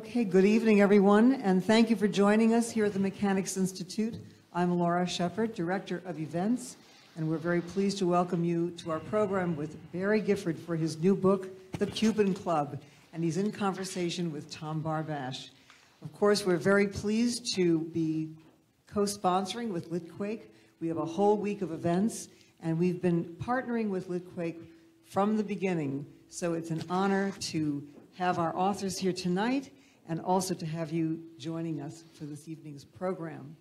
Okay, good evening, everyone, and thank you for joining us here at the Mechanics Institute. I'm Laura Shepard, Director of Events, and we're very pleased to welcome you to our program with Barry Gifford for his new book, The Cuban Club, and he's in conversation with Tom Barbash. Of course, we're very pleased to be co-sponsoring with Litquake. We have a whole week of events, and we've been partnering with Litquake from the beginning. So it's an honor to have our authors here tonight and also to have you joining us for this evening's program.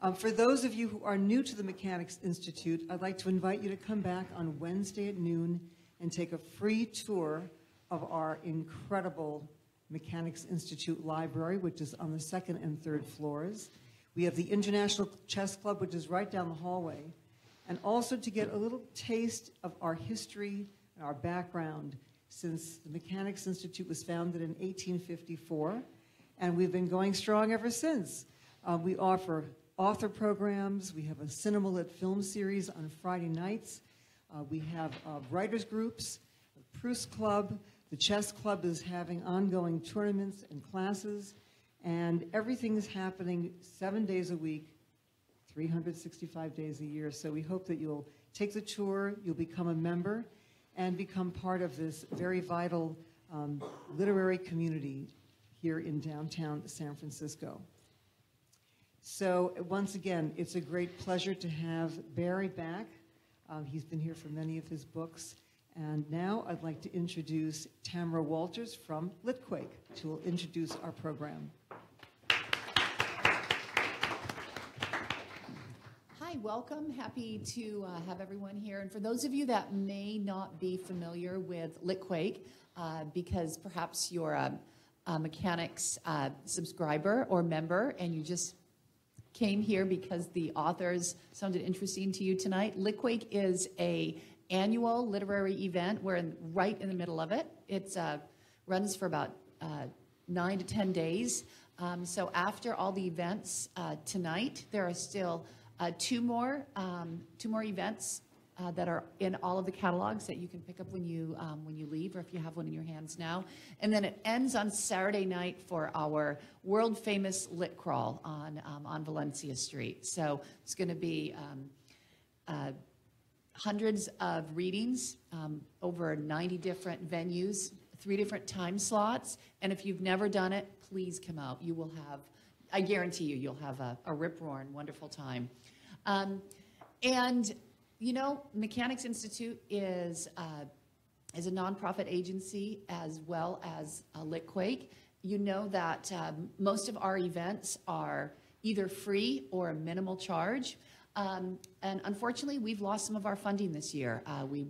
Um, for those of you who are new to the Mechanics Institute, I'd like to invite you to come back on Wednesday at noon and take a free tour of our incredible Mechanics Institute library, which is on the second and third floors. We have the International Chess Club, which is right down the hallway, and also to get a little taste of our history and our background since the Mechanics Institute was founded in 1854, and we've been going strong ever since. Uh, we offer author programs, we have a cinema lit film series on Friday nights, uh, we have uh, writers groups, the Proust Club, the Chess Club is having ongoing tournaments and classes, and everything is happening seven days a week, 365 days a year. So we hope that you'll take the tour, you'll become a member, and become part of this very vital um, literary community here in downtown San Francisco. So once again, it's a great pleasure to have Barry back. Um, he's been here for many of his books. And now I'd like to introduce Tamara Walters from Litquake, who will introduce our program. Hi, welcome. Happy to uh, have everyone here. And for those of you that may not be familiar with Litquake, uh, because perhaps you're a, a mechanics uh, subscriber or member and you just came here because the authors sounded interesting to you tonight, Litquake is a annual literary event. We're in, right in the middle of it. It uh, runs for about uh, nine to 10 days. Um, so after all the events uh, tonight, there are still uh, two more um, two more events uh, that are in all of the catalogs that you can pick up when you um, when you leave, or if you have one in your hands now. And then it ends on Saturday night for our world famous lit crawl on um, on Valencia Street. So it's going to be um, uh, hundreds of readings um, over 90 different venues, three different time slots. And if you've never done it, please come out. You will have, I guarantee you, you'll have a, a rip roaring, wonderful time. Um, and, you know, Mechanics Institute is, uh, is a nonprofit agency as well as a Litquake. You know that um, most of our events are either free or a minimal charge. Um, and unfortunately, we've lost some of our funding this year. Uh, we,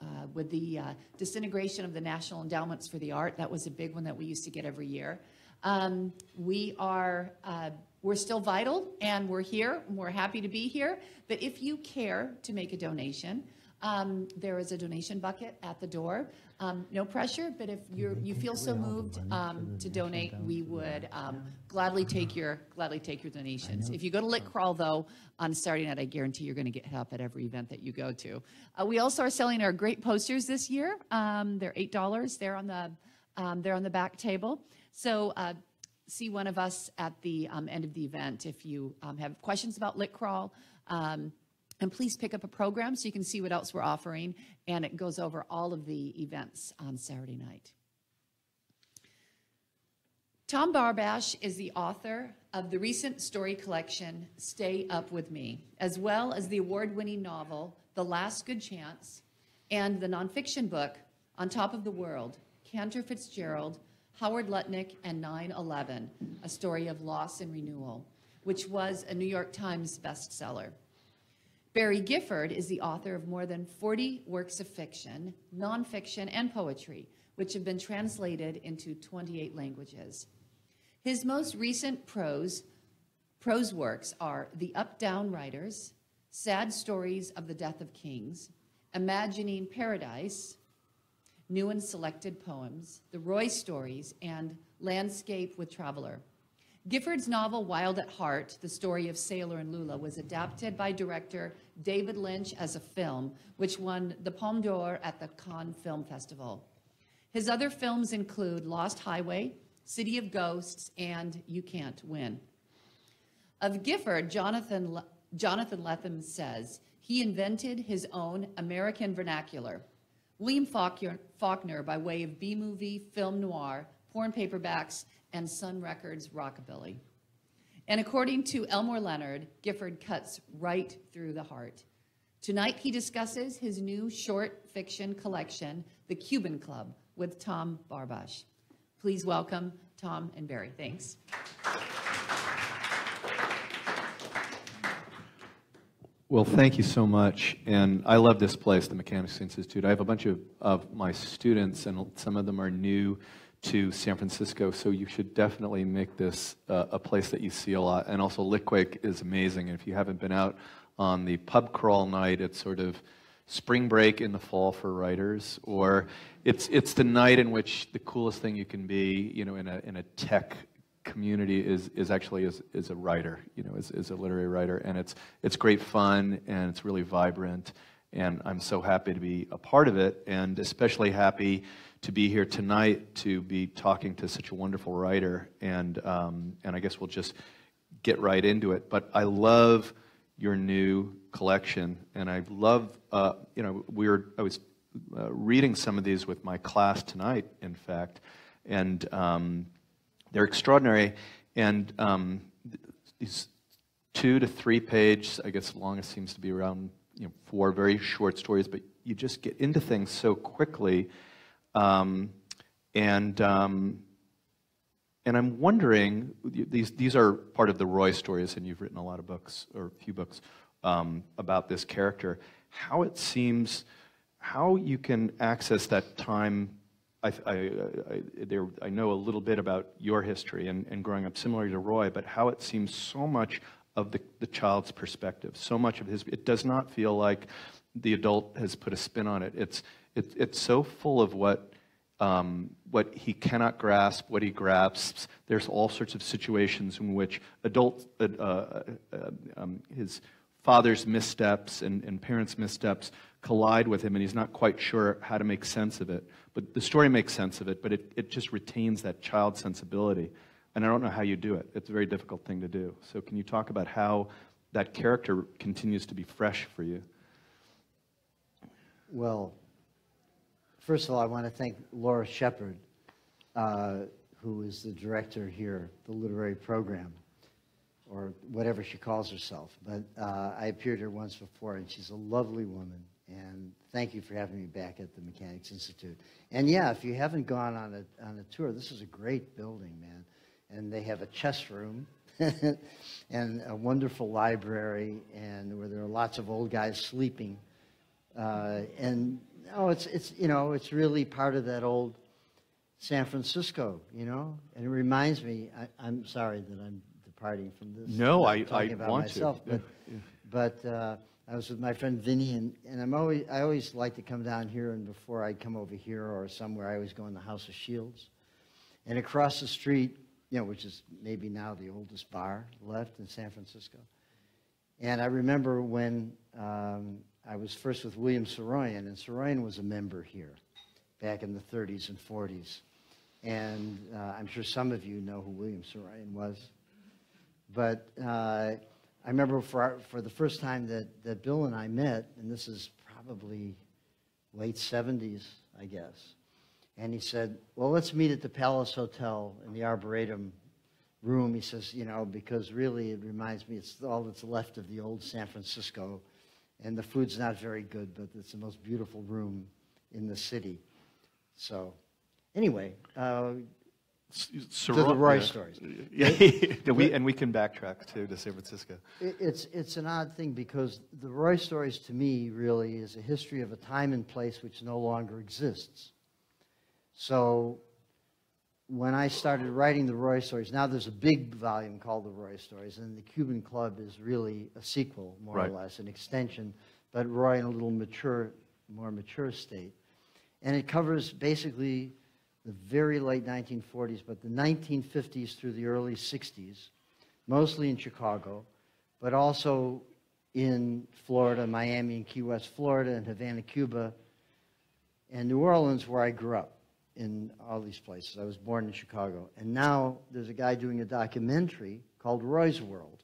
uh, with the uh, disintegration of the National Endowments for the Art, that was a big one that we used to get every year. Um, we are, uh, we're still vital and we're here and we're happy to be here. But if you care to make a donation, um, there is a donation bucket at the door. Um, no pressure, but if you you feel so moved um, to donate, we would um, gladly take your gladly take your donations. If you go to Lit Crawl though on Saturday night, I guarantee you're going to get help at every event that you go to. Uh, we also are selling our great posters this year. Um, they're eight dollars. They're on the um, they're on the back table. So. Uh, see one of us at the um, end of the event if you have questions about Lit Crawl. Um, and please pick up a program so you can see what else we're offering. And it goes over all of the events on Saturday night. Tom Barbash is the author of the recent story collection, Stay Up With Me, as well as the award winning novel, The Last Good Chance, and the nonfiction book, On Top of the World Cantor Fitzgerald, Howard Lutnick, and 9 11, a story of loss and renewal, which was a New York Times bestseller. Barry Gifford is the author of more than 40 works of fiction, nonfiction, and poetry, which have been translated into 28 languages. His most recent prose, prose works are The Up Down Writers, Sad Stories of the Death of Kings, Imagining Paradise, New and Selected Poems, The Roy Stories, and Landscape with Traveler. Gifford's novel Wild at Heart, the story of Sailor and Lula, was adapted by director David Lynch as a film, which won the Palme d'Or at the Cannes Film Festival. His other films include Lost Highway, City of Ghosts, and You Can't Win. Of Gifford, Jonathan, Le- Jonathan Lethem says he invented his own American vernacular. William Faulkner, Faulkner by way of B movie, film noir, porn paperbacks, and Sun Records rockabilly. And according to Elmore Leonard, Gifford cuts right through the heart. Tonight he discusses his new short fiction collection, The Cuban Club, with Tom Barbash. Please welcome Tom and Barry. Thanks. Well, thank you so much. And I love this place, the Mechanics Institute. I have a bunch of, of my students, and some of them are new to San Francisco, so you should definitely make this uh, a place that you see a lot. And also, Litquake is amazing. And if you haven't been out on the pub crawl night, it's sort of spring break in the fall for writers, or it's, it's the night in which the coolest thing you can be, you know, in a, in a tech community is, is actually is, is a writer, you know, is, is a literary writer. And it's, it's great fun and it's really vibrant. And I'm so happy to be a part of it and especially happy to be here tonight to be talking to such a wonderful writer. And, um, and I guess we'll just get right into it. But I love your new collection. And I love, uh, you know, we were, I was uh, reading some of these with my class tonight, in fact. And, um, they're extraordinary, and um, these two to three page, I guess the longest seems to be around you know, four very short stories, but you just get into things so quickly. Um, and, um, and I'm wondering, these, these are part of the Roy stories, and you've written a lot of books, or a few books, um, about this character, how it seems, how you can access that time I, I, I, there, I, know a little bit about your history and, and, growing up similar to Roy, but how it seems so much of the, the child's perspective, so much of his, it does not feel like the adult has put a spin on it. It's, it, it's so full of what, um, what he cannot grasp, what he grasps. There's all sorts of situations in which adult, uh, uh, um, his father's missteps and, and parents' missteps collide with him, and he's not quite sure how to make sense of it. But the story makes sense of it, but it, it just retains that child sensibility. And I don't know how you do it. It's a very difficult thing to do. So, can you talk about how that character continues to be fresh for you? Well, first of all, I want to thank Laura Shepard, uh, who is the director here, the literary program, or whatever she calls herself. But uh, I appeared here once before, and she's a lovely woman. And thank you for having me back at the Mechanics Institute. And yeah, if you haven't gone on a, on a tour, this is a great building, man. And they have a chess room and a wonderful library, and where there are lots of old guys sleeping. Uh, and oh, it's it's you know it's really part of that old San Francisco, you know. And it reminds me. I, am sorry that I'm departing from this. No, I I want myself, to. But but. Uh, I was with my friend Vinny, and, and I'm always, I always like to come down here, and before I come over here or somewhere, I always go in the House of Shields. And across the street, you know, which is maybe now the oldest bar left in San Francisco. And I remember when um, I was first with William Saroyan, and Saroyan was a member here back in the 30s and 40s. And uh, I'm sure some of you know who William Saroyan was. But uh, I remember for, our, for the first time that, that Bill and I met, and this is probably late 70s, I guess. And he said, Well, let's meet at the Palace Hotel in the Arboretum room. He says, You know, because really it reminds me it's all that's left of the old San Francisco. And the food's not very good, but it's the most beautiful room in the city. So, anyway, uh, to the Roy yeah. stories. Yeah, we, and we can backtrack too to San Francisco. It's, it's an odd thing because the Roy stories to me really is a history of a time and place which no longer exists. So when I started writing the Roy stories, now there's a big volume called the Roy stories, and the Cuban Club is really a sequel, more right. or less, an extension, but Roy in a little mature, more mature state. And it covers basically the very late 1940s, but the 1950s through the early 60s, mostly in Chicago, but also in Florida, Miami and Key West, Florida, and Havana, Cuba, and New Orleans, where I grew up. in all these places. I was born in Chicago. And now there's a guy doing a documentary called Roy's World,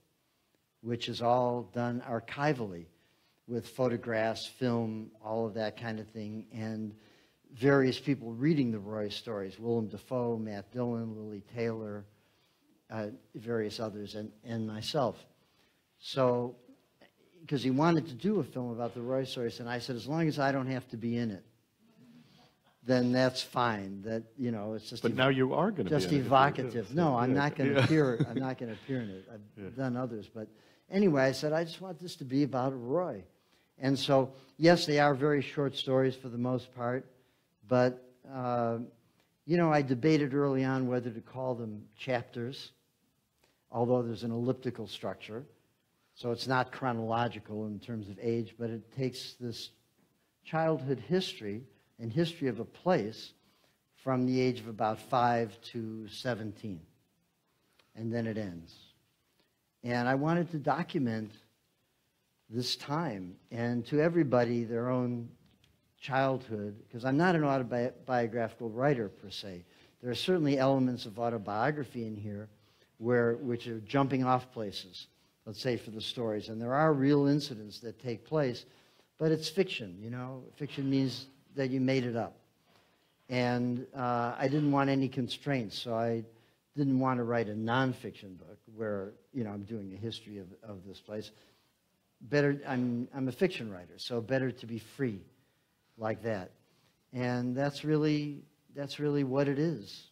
which is all done archivally with photographs, film, all of that kind of thing, and various people reading the Roy stories Willem Dafoe, Matt Dillon, Lili Taylor, uh, various others, and, and myself. So, because he wanted to do a film about the Roy stories, and I said, as long as I don't have to be in it, then that's fine. That you know, it's just But now you are going to be just in it if you do. evocative. No, I'm Yeah. not going to Yeah. appear. I'm not going to appear in it. I've Yeah. done others, but anyway, I said I just want this to be about Roy, and so yes, they are very short stories for the most part, but uh, you know, I debated early on whether to call them chapters, although there's an elliptical structure, so it's not chronological in terms of age, but it takes this childhood history and history of a place from the age of about 5 to 17. And then it ends. And I wanted to document this time and to everybody their own childhood, because I'm not an autobiographical writer per se. There are certainly elements of autobiography in here where, which are jumping off places, let's say for the stories. And there are real incidents that take place, but it's fiction, you know. Fiction means that you made it up. And uh, I didn't want any constraints, so I didn't want to write a nonfiction book where, you know, I'm doing a history of, of this place. Better, I'm, I'm a fiction writer, so better to be free like that. And that's really, that's really what it is.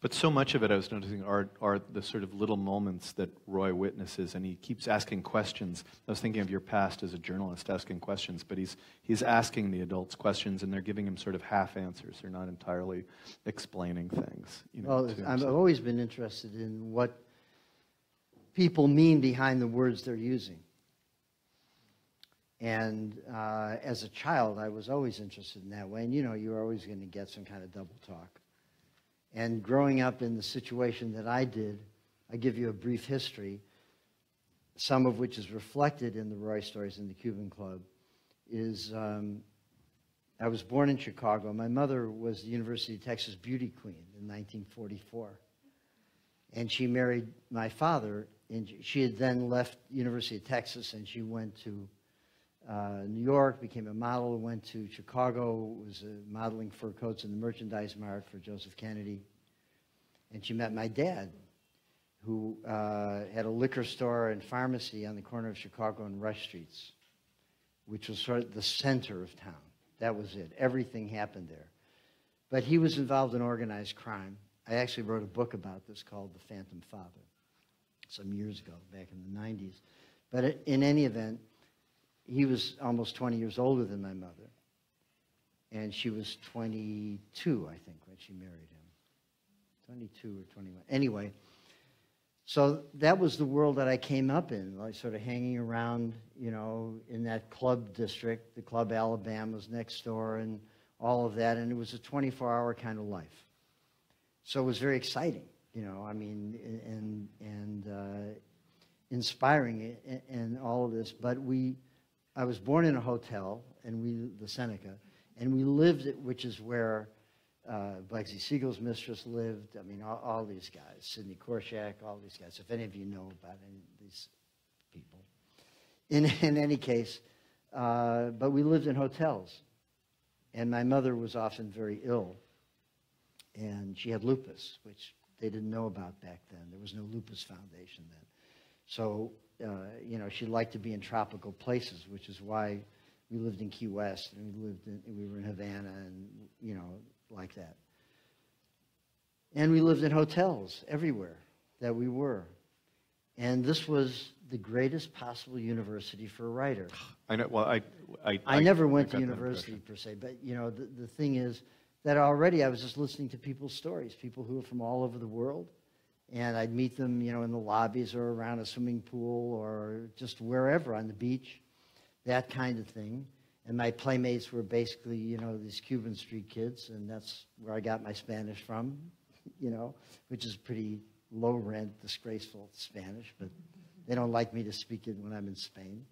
But so much of it, I was noticing, are, are the sort of little moments that Roy witnesses, and he keeps asking questions. I was thinking of your past as a journalist asking questions, but he's, he's asking the adults questions, and they're giving him sort of half answers. They're not entirely explaining things. You know, Well. I've always been interested in what people mean behind the words they're using. And uh, as a child, I was always interested in that way. And you know, you're always going to get some kind of double talk. And growing up in the situation that I did, I give you a brief history, some of which is reflected in the Roy stories in the Cuban Club, is um, I was born in Chicago. My mother was the University of Texas beauty queen in 1944. And she married my father. And she had then left University of Texas and she went to uh, New York, became a model, went to Chicago, was modeling fur coats in the merchandise mart for Joseph Kennedy. And she met my dad, who uh, had a liquor store and pharmacy on the corner of Chicago and Rush Streets, which was sort of the center of town. That was it. Everything happened there. But he was involved in organized crime. I actually wrote a book about this called The Phantom Father some years ago, back in the 90s. But in any event, he was almost 20 years older than my mother. And she was 22, I think, when she married him. 22 or 21. Anyway, so that was the world that I came up in, like sort of hanging around, you know, in that club district. The Club Alabama was next door and all of that. And it was a 24 hour kind of life. So it was very exciting, you know, I mean, and, and uh, inspiring and all of this. But we, I was born in a hotel, and we, the Seneca, and we lived, at, which is where uh, Bugsy Siegel's mistress lived. I mean, all, all these guys, Sidney Korshak, all these guys. If any of you know about any of these people. In, in any case, uh, but we lived in hotels, and my mother was often very ill, and she had lupus, which they didn't know about back then. There was no lupus foundation then. So, uh, you know, she liked to be in tropical places, which is why we lived in Key West and we lived in, we were in Havana and, you know, like that. And we lived in hotels everywhere that we were. And this was the greatest possible university for a writer. I know, well, I, I, I never went got to university per se, but you know, the, the thing is that already I was just listening to people's stories, people who are from all over the world. And I'd meet them, you know, in the lobbies or around a swimming pool or just wherever on the beach, that kind of thing. And my playmates were basically, you know, these Cuban street kids, and that's where I got my Spanish from, you know, which is pretty low rent, disgraceful Spanish, but they don't like me to speak it when I'm in Spain.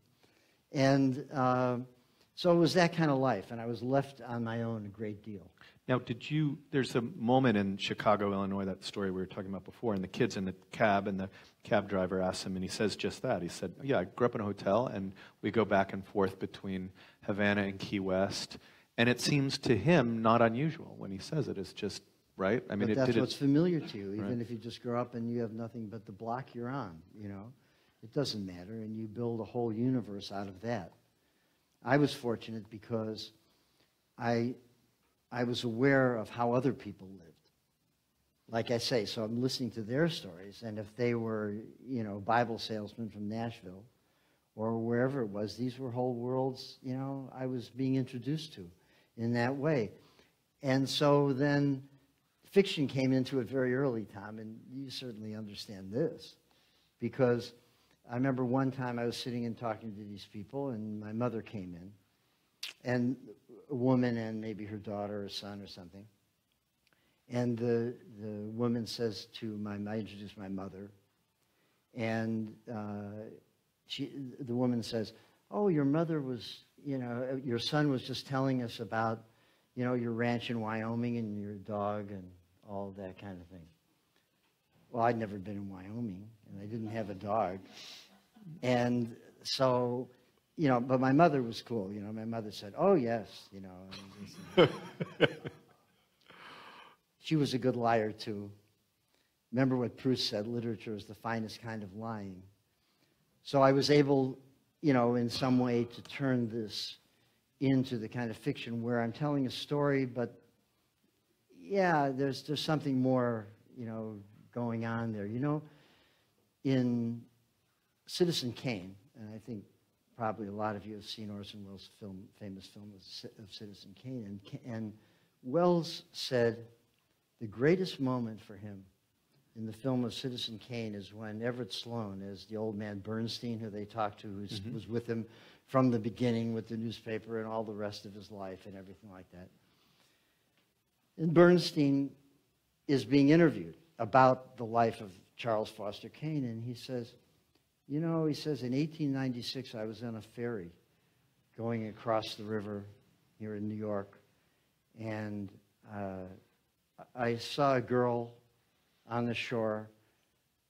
And uh, So it was that kind of life, and I was left on my own a great deal. Now, did you? There's a moment in Chicago, Illinois, that story we were talking about before, and the kid's in the cab, and the cab driver asks him, and he says just that. He said, "Yeah, I grew up in a hotel, and we go back and forth between Havana and Key West." And it seems to him not unusual when he says it. It's just right. I mean, but it that's did what's it. familiar to you, even Right. if you just grow up and you have nothing but the block you're on. You know, it doesn't matter, and you build a whole universe out of that. I was fortunate because I I was aware of how other people lived. Like I say, so I'm listening to their stories, and if they were, you know, Bible salesmen from Nashville or wherever it was, these were whole worlds, you know, I was being introduced to in that way. And so then fiction came into it very early, Tom, and you certainly understand this. Because I remember one time I was sitting and talking to these people, and my mother came in, and a woman and maybe her daughter or son or something. And the, the woman says to my, I introduced my mother, and uh, she, the woman says, "Oh, your mother was, you know, your son was just telling us about, you know, your ranch in Wyoming and your dog and all that kind of thing." Well, I'd never been in Wyoming, and I didn't have a dog, and so, you know, but my mother was cool. You know, my mother said, "Oh yes," you know. she was a good liar too. Remember what Proust said: literature is the finest kind of lying. So I was able, you know, in some way to turn this into the kind of fiction where I'm telling a story, but yeah, there's there's something more, you know, going on there. You know, in Citizen Kane, and I think probably a lot of you have seen Orson Welles' film, famous film of, Citizen Kane, and, and Welles said the greatest moment for him in the film of Citizen Kane is when Everett Sloane, as the old man Bernstein, who they talked to, who mm-hmm. was with him from the beginning with the newspaper and all the rest of his life and everything like that. And Bernstein is being interviewed about the life of Charles Foster Kane, and he says, You know, he says, in 1896, I was on a ferry going across the river here in New York, and uh, I saw a girl on the shore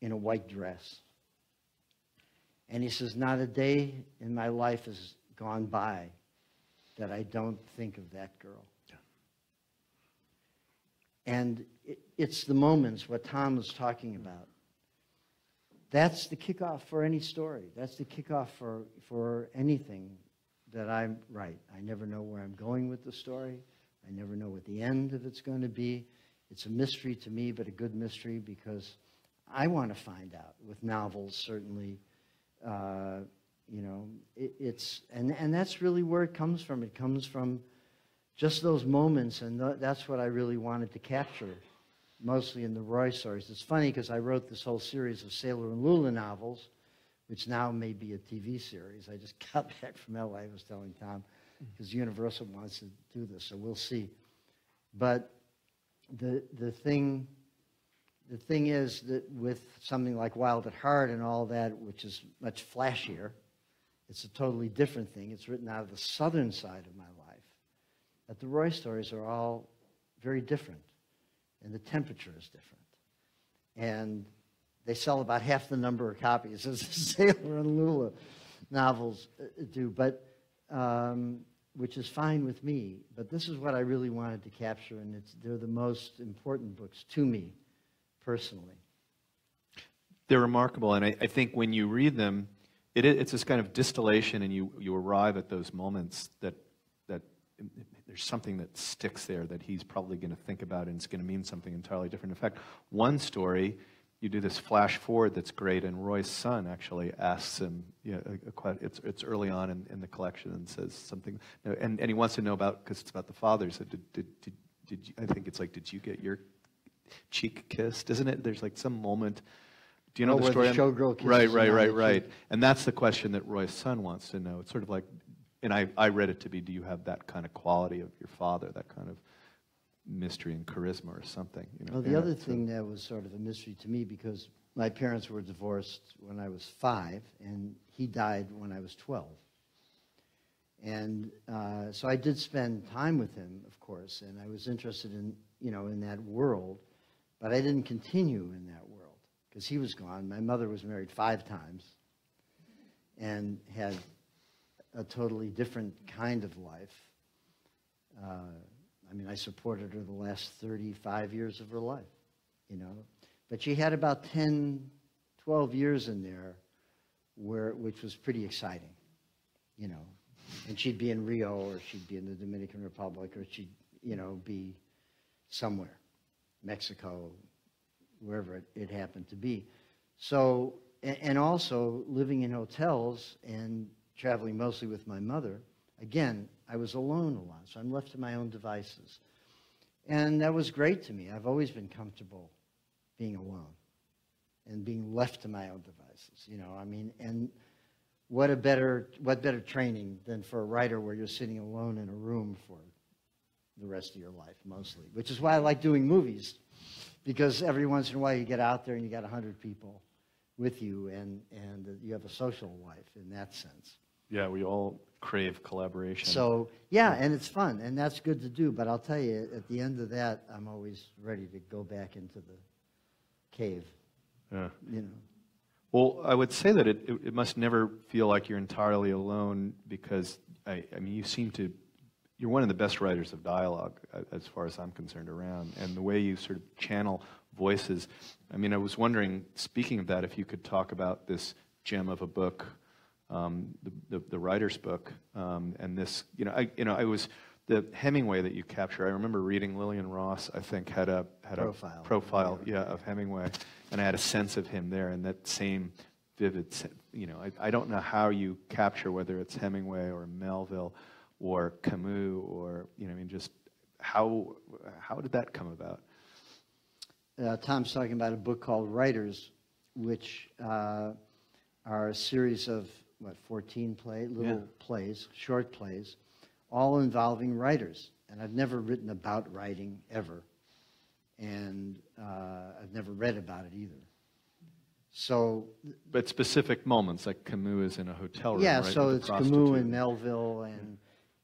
in a white dress. And he says, Not a day in my life has gone by that I don't think of that girl. And it, it's the moments, what Tom was talking about. That's the kickoff for any story. That's the kickoff for, for anything that I write. I never know where I'm going with the story. I never know what the end of it's going to be. It's a mystery to me, but a good mystery because I want to find out. With novels, certainly, uh, you know, it, it's and and that's really where it comes from. It comes from just those moments, and th- that's what I really wanted to capture, mostly in the Roy stories. It's funny because I wrote this whole series of Sailor and Lula novels, which now may be a TV series. I just got back from LA. I was telling Tom mm. because Universal wants to do this, so we'll see. But the the thing the thing is that with something like Wild at Heart and all that, which is much flashier, it's a totally different thing. It's written out of the southern side of my life. That the Roy stories are all very different, and the temperature is different. And they sell about half the number of copies as the Sailor and Lula novels uh, do, but um, which is fine with me. But this is what I really wanted to capture, and it's, they're the most important books to me personally. They're remarkable, and I, I think when you read them, it, it's this kind of distillation, and you, you arrive at those moments that that there's something that sticks there that he's probably going to think about, and it's going to mean something entirely different. In fact, one story, you do this flash forward that's great, and Roy's son actually asks him, you know, a, a, it's it's early on in, in the collection, and says something, and, and he wants to know about because it's about the father. So did did did, did you, I think it's like, did you get your cheek kissed, isn't it? There's like some moment. Do you know Oh, the where the story? showgirl kisses right, right, right, right. And that's the question that Roy's son wants to know. It's sort of like, and I, I read it to be, do you have that kind of quality of your father, that kind of mystery and charisma or something? You know? Well, the other thing that was sort of a mystery to me because my parents were divorced when I was five, and he died when I was 12. And uh, so I did spend time with him, of course, and I was interested in, you know, in that world, but I didn't continue in that world because he was gone. My mother was married five times and had a totally different kind of life. Uh, I mean, I supported her the last 35 years of her life, you know. But she had about 10, 12 years in there where, which was pretty exciting, you know. And she'd be in Rio or she'd be in the Dominican Republic or she'd, you know, be somewhere, Mexico, wherever it, it happened to be. So, a- and also living in hotels and traveling mostly with my mother, again, I was alone a lot, so I'm left to my own devices. And that was great to me. I've always been comfortable being alone and being left to my own devices, you know, I mean, and what a better, what better training than for a writer where you're sitting alone in a room for the rest of your life, mostly, which is why I like doing movies, because every once in a while you get out there and you got 100 people with you, and, and you have a social life in that sense. Yeah, we all crave collaboration. So, yeah, and it's fun, and that's good to do, but I'll tell you, at the end of that, I'm always ready to go back into the cave, yeah. you know. Well, I would say that it, it, it must never feel like you're entirely alone because, I, I mean, you seem to, you're one of the best writers of dialogue, as far as I'm concerned, around. And the way you sort of channel voices, I mean, I was wondering, speaking of that, if you could talk about this gem of a book, um, the, the, the writer's book, um, and this, you know, I, you know, I was, the Hemingway that you capture, I remember reading Lillian Ross, I think, had a, had Profile. a profile, yeah, of Hemingway, and I had a sense of him there, and that same vivid, you know, I, I don't know how you capture whether it's Hemingway or Melville or Camus or, you know, I mean, just how, how did that come about? uh, Tom's talking about a book called Writers, which uh, are a series of, what, 14 play, little Yeah. plays, short plays, all involving writers. And I've never written about writing ever. And uh, I've never read about it either. So, But specific moments, like Camus is in a hotel room, yeah, right, so it's Camus and Melville, and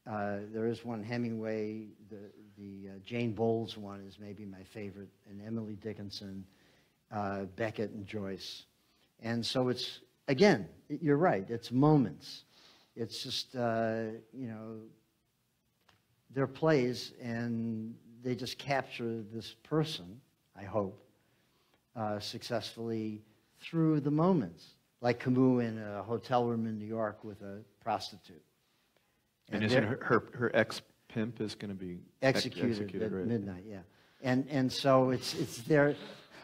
uh, there is one Hemingway. The, the uh, Jane Bowles one is maybe my favorite, and Emily Dickinson, uh, Beckett, and Joyce. And so it's, again, you're right, it's moments. It's just, uh, you know, they're plays, and they just capture this person, I hope, uh, successfully through the moments, like Camus in a hotel room in New York with a prostitute. And isn't her, her, her ex-pimp is going to be executed, ex- executed, at right? midnight? Yeah, and and so it's it's there,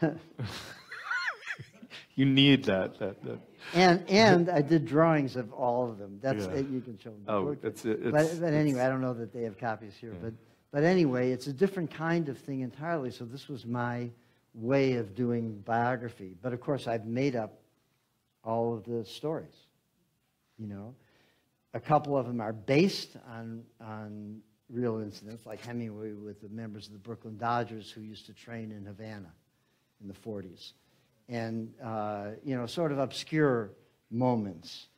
You need that, that, that. and and I did drawings of all of them. That's Yeah. you can show them. the Oh, book. that's it. But, but anyway, it's- I don't know that they have copies here. Yeah. But but anyway, it's a different kind of thing entirely. So this was my way of doing biography. But of course, I've made up all of the stories. You know, a couple of them are based on on real incidents, like Hemingway with the members of the Brooklyn Dodgers who used to train in Havana in the 40s, and uh, you know, sort of obscure moments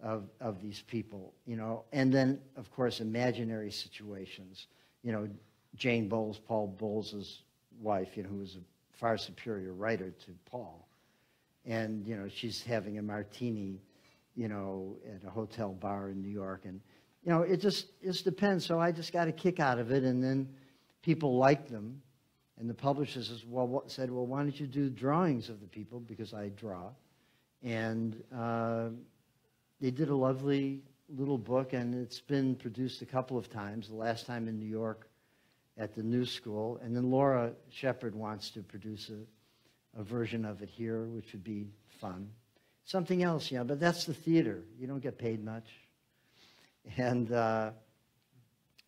of of these people. You know, and then of course imaginary situations. You know, Jane Bowles, Paul Bowles's wife, you know, who was a far superior writer to Paul and you know she's having a martini you know at a hotel bar in new york and you know it just it just depends so i just got a kick out of it and then people like them and the publisher says well what, said well why don't you do drawings of the people because i draw and uh, they did a lovely little book and it's been produced a couple of times the last time in new york at the new school and then laura shepard wants to produce a, a version of it here, which would be fun. Something else, yeah, but that's the theater. You don't get paid much. And uh,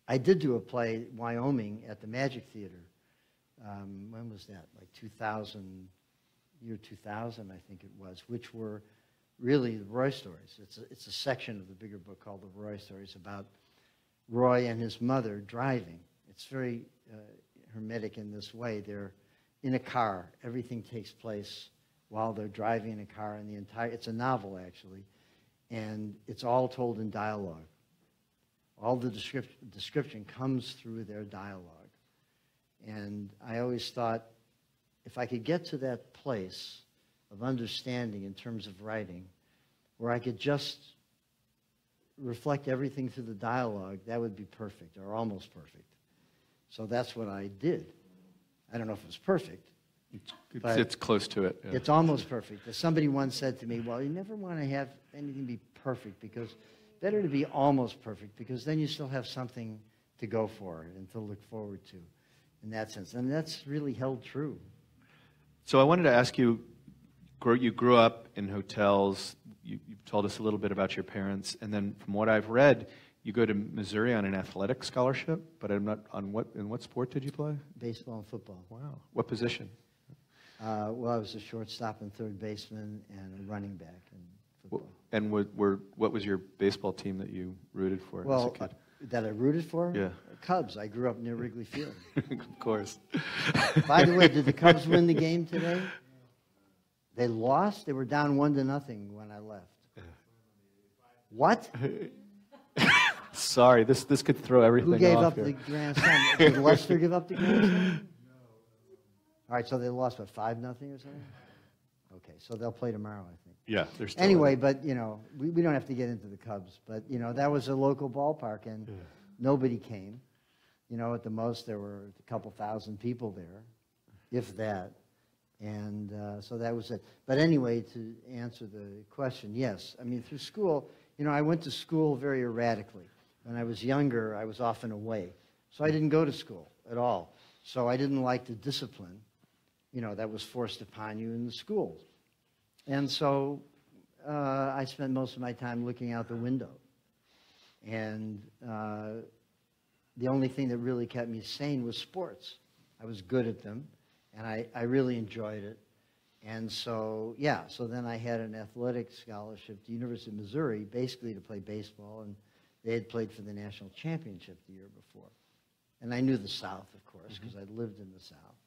I did do a play, Wyoming, at the Magic Theater. Um, when was that? Like 2000, year 2000, I think it was, which were really the Roy stories. It's a, it's a section of the bigger book called The Roy Stories about Roy and his mother driving. It's very uh, hermetic in this way. They're in a car. Everything takes place while they're driving a car, and the entire it's a novel actually, and it's all told in dialogue. all the description, description comes through their dialogue. And I always thought if I could get to that place of understanding in terms of writing, where I could just reflect everything through the dialogue, that would be perfect, or almost perfect. So that's what I did. I don't know if it was perfect. It's, But- it's close to it. yeah. It's almost perfect. Somebody once said to me, well, you never want to have anything be perfect because better to be almost perfect because then you still have something to go for and to look forward to in that sense. And that's really held true. So I wanted to ask you, you grew up in hotels. You, you told us a little bit about your parents, and then from what I've read, you go to Missouri on an athletic scholarship. But I'm not on what in what sport did you play? Baseball and football. Wow, what position? Uh, well, I was a shortstop and third baseman and a running back in football. And were, were, what was your baseball team that you rooted for as a Well, kid? That I rooted for? Yeah. Cubs. I grew up near Wrigley Field. of course. By the way, did the Cubs win the game today? They lost. They were down one to nothing when I left. What? Sorry, this this could throw everything Who gave up here. the grand slam? Did Lester give up the grand slam? All right, so they lost what five nothing or something. Okay, so they'll play tomorrow, I think. Yeah, there's still Anyway, but you know, we, we don't have to get into the Cubs, but you know, that was a local ballpark and nobody came. You know, at the most there were a couple thousand people there, if that. And uh, so that was it. But anyway, to answer the question, yes. I mean, through school, you know, I went to school very erratically. When I was younger, I was often away. So I didn't go to school at all. So I didn't like the discipline, you know, that was forced upon you in the schools. And so uh, I spent most of my time looking out the window. And uh, the only thing that really kept me sane was sports. I was good at them, and I, I really enjoyed it. And so, yeah, so then I had an athletic scholarship to the University of Missouri, basically to play baseball, and they had played for the national championship the year before. And I knew the South, of course, because I'd lived in the South.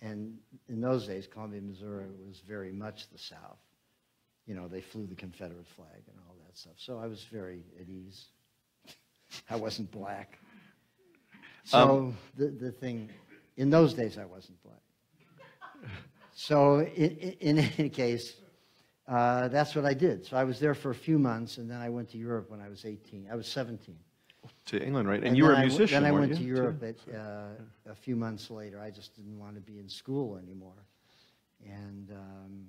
And in those days, Columbia, Missouri was very much the South. You know, they flew the Confederate flag and all that stuff. So I was very at ease. I wasn't black. So the, the thing, in those days, I wasn't black. So in, in any case, uh, that's what I did. So I was there for a few months, and then I went to Europe when I was 18. I was 17. To England, right? And, And you were then a I w- musician. Then I weren't went to Europe too? at, uh, a few months later. I just didn't want to be in school anymore. And um,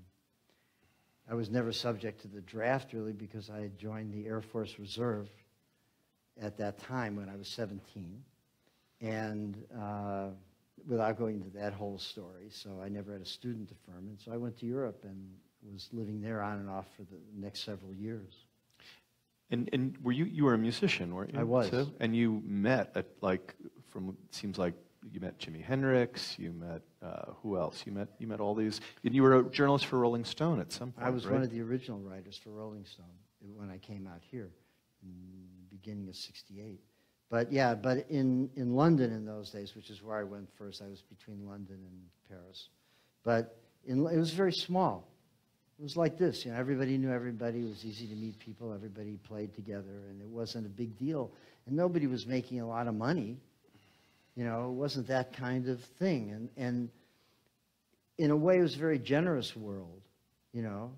I was never subject to the draft, really, because I had joined the Air Force Reserve at that time when I was 17. And uh, without going into that whole story, so I never had a student deferment. So I went to Europe and was living there on and off for the next several years. And, and were you you were a musician, weren't you? I was. too? And you met at like from it seems like you met Jimi Hendrix. You met uh, who else? You met you met all these. And you were a journalist for Rolling Stone at some point. I was right? one of the original writers for Rolling Stone when I came out here in the beginning of 68. But yeah, but in, in London in those days, which is where I went first, I was between London and Paris. But in, it was very small. It was like this, you know, everybody knew everybody. It was easy to meet people. Everybody played together, and it wasn't a big deal. And nobody was making a lot of money. You know, it wasn't that kind of thing. And, and in a way, it was a very generous world, you know,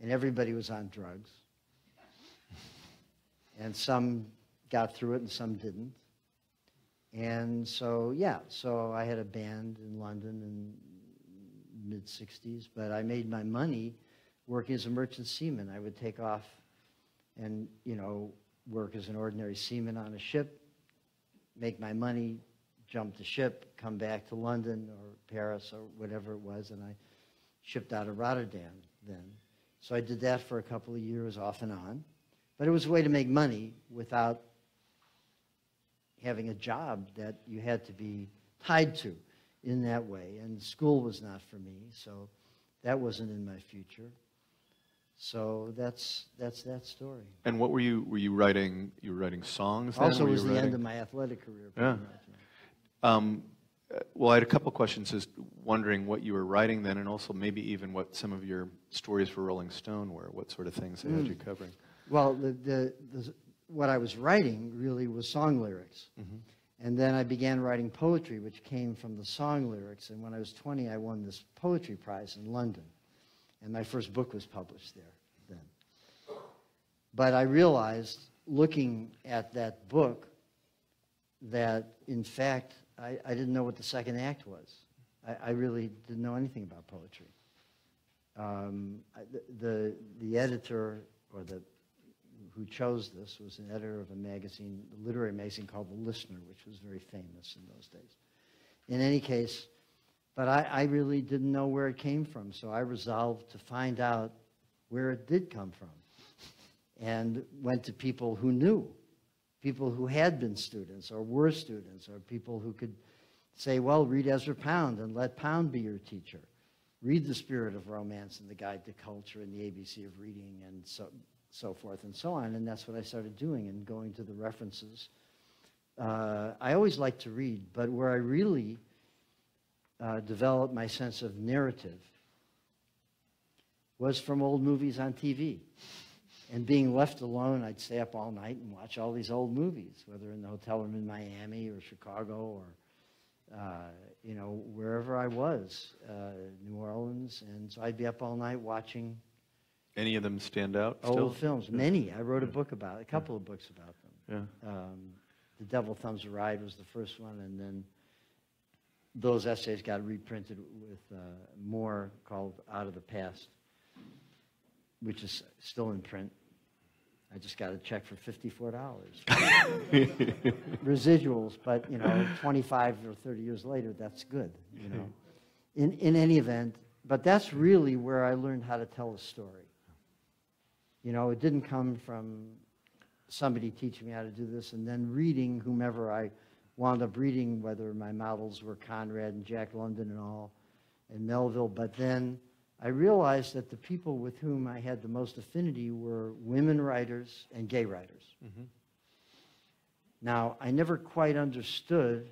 and everybody was on drugs. And some got through it and some didn't. And so, yeah, so I had a band in London in mid 60s, but I made my money working as a merchant seaman. I would take off and, you know, work as an ordinary seaman on a ship, make my money, jump the ship, come back to London or Paris or whatever it was, and I shipped out of Rotterdam then. So I did that for a couple of years off and on. But it was a way to make money without having a job that you had to be tied to in that way. And school was not for me, so that wasn't in my future. So that's that's that story. And what were you were you writing? You were writing songs. Then? Also, Were was the end of my athletic career. Yeah. Um, uh, well, I had a couple questions. Just wondering what you were writing then, and also maybe even what some of your stories for Rolling Stone were. What sort of things they Hmm. had you covering? Well, the, the, the, what I was writing really was song lyrics. And then I began writing poetry, which came from the song lyrics. And when I was 20, I won this poetry prize in London. And my first book was published there then. But I realized, looking at that book, that in fact, I, I didn't know what the second act was. I, I really didn't know anything about poetry. Um, the, the, the editor or the, who chose this was an editor of a magazine, a literary magazine called The Listener, which was very famous in those days. In any case, but I, I really didn't know where it came from, so I resolved to find out where it did come from and went to people who knew, people who had been students or were students, or people who could say, well, read Ezra Pound and let Pound be your teacher. Read The Spirit of Romance and The Guide to Kulchur and the ABC of Reading and so, so forth and so on. And that's what I started doing and going to the references. Uh, I always liked to read, but where I really uh, developed my sense of narrative was from old movies on TV. And being left alone, I'd stay up all night and watch all these old movies, whether in the hotel room in Miami or Chicago or, uh, you know, wherever I was, uh, New Orleans. And so I'd be up all night watching Any of them stand out still? old films. Many. I wrote a book about, a couple of books about them. Yeah. Um, the Devil Thumbs a Ride was the first one, and then those essays got reprinted with uh, more called Out of the Past, which is still in print. I just got a check for fifty-four dollars. Residuals, but you know, twenty-five or thirty years later, that's good. You know, in in any event, but that's really where I learned how to tell a story. You know, it didn't come from somebody teaching me how to do this and then reading whomever I wound up reading, whether my models were Conrad and Jack London and all, and Melville. But then I realized that the people with whom I had the most affinity were women writers and gay writers. Mm-hmm. Now, I never quite understood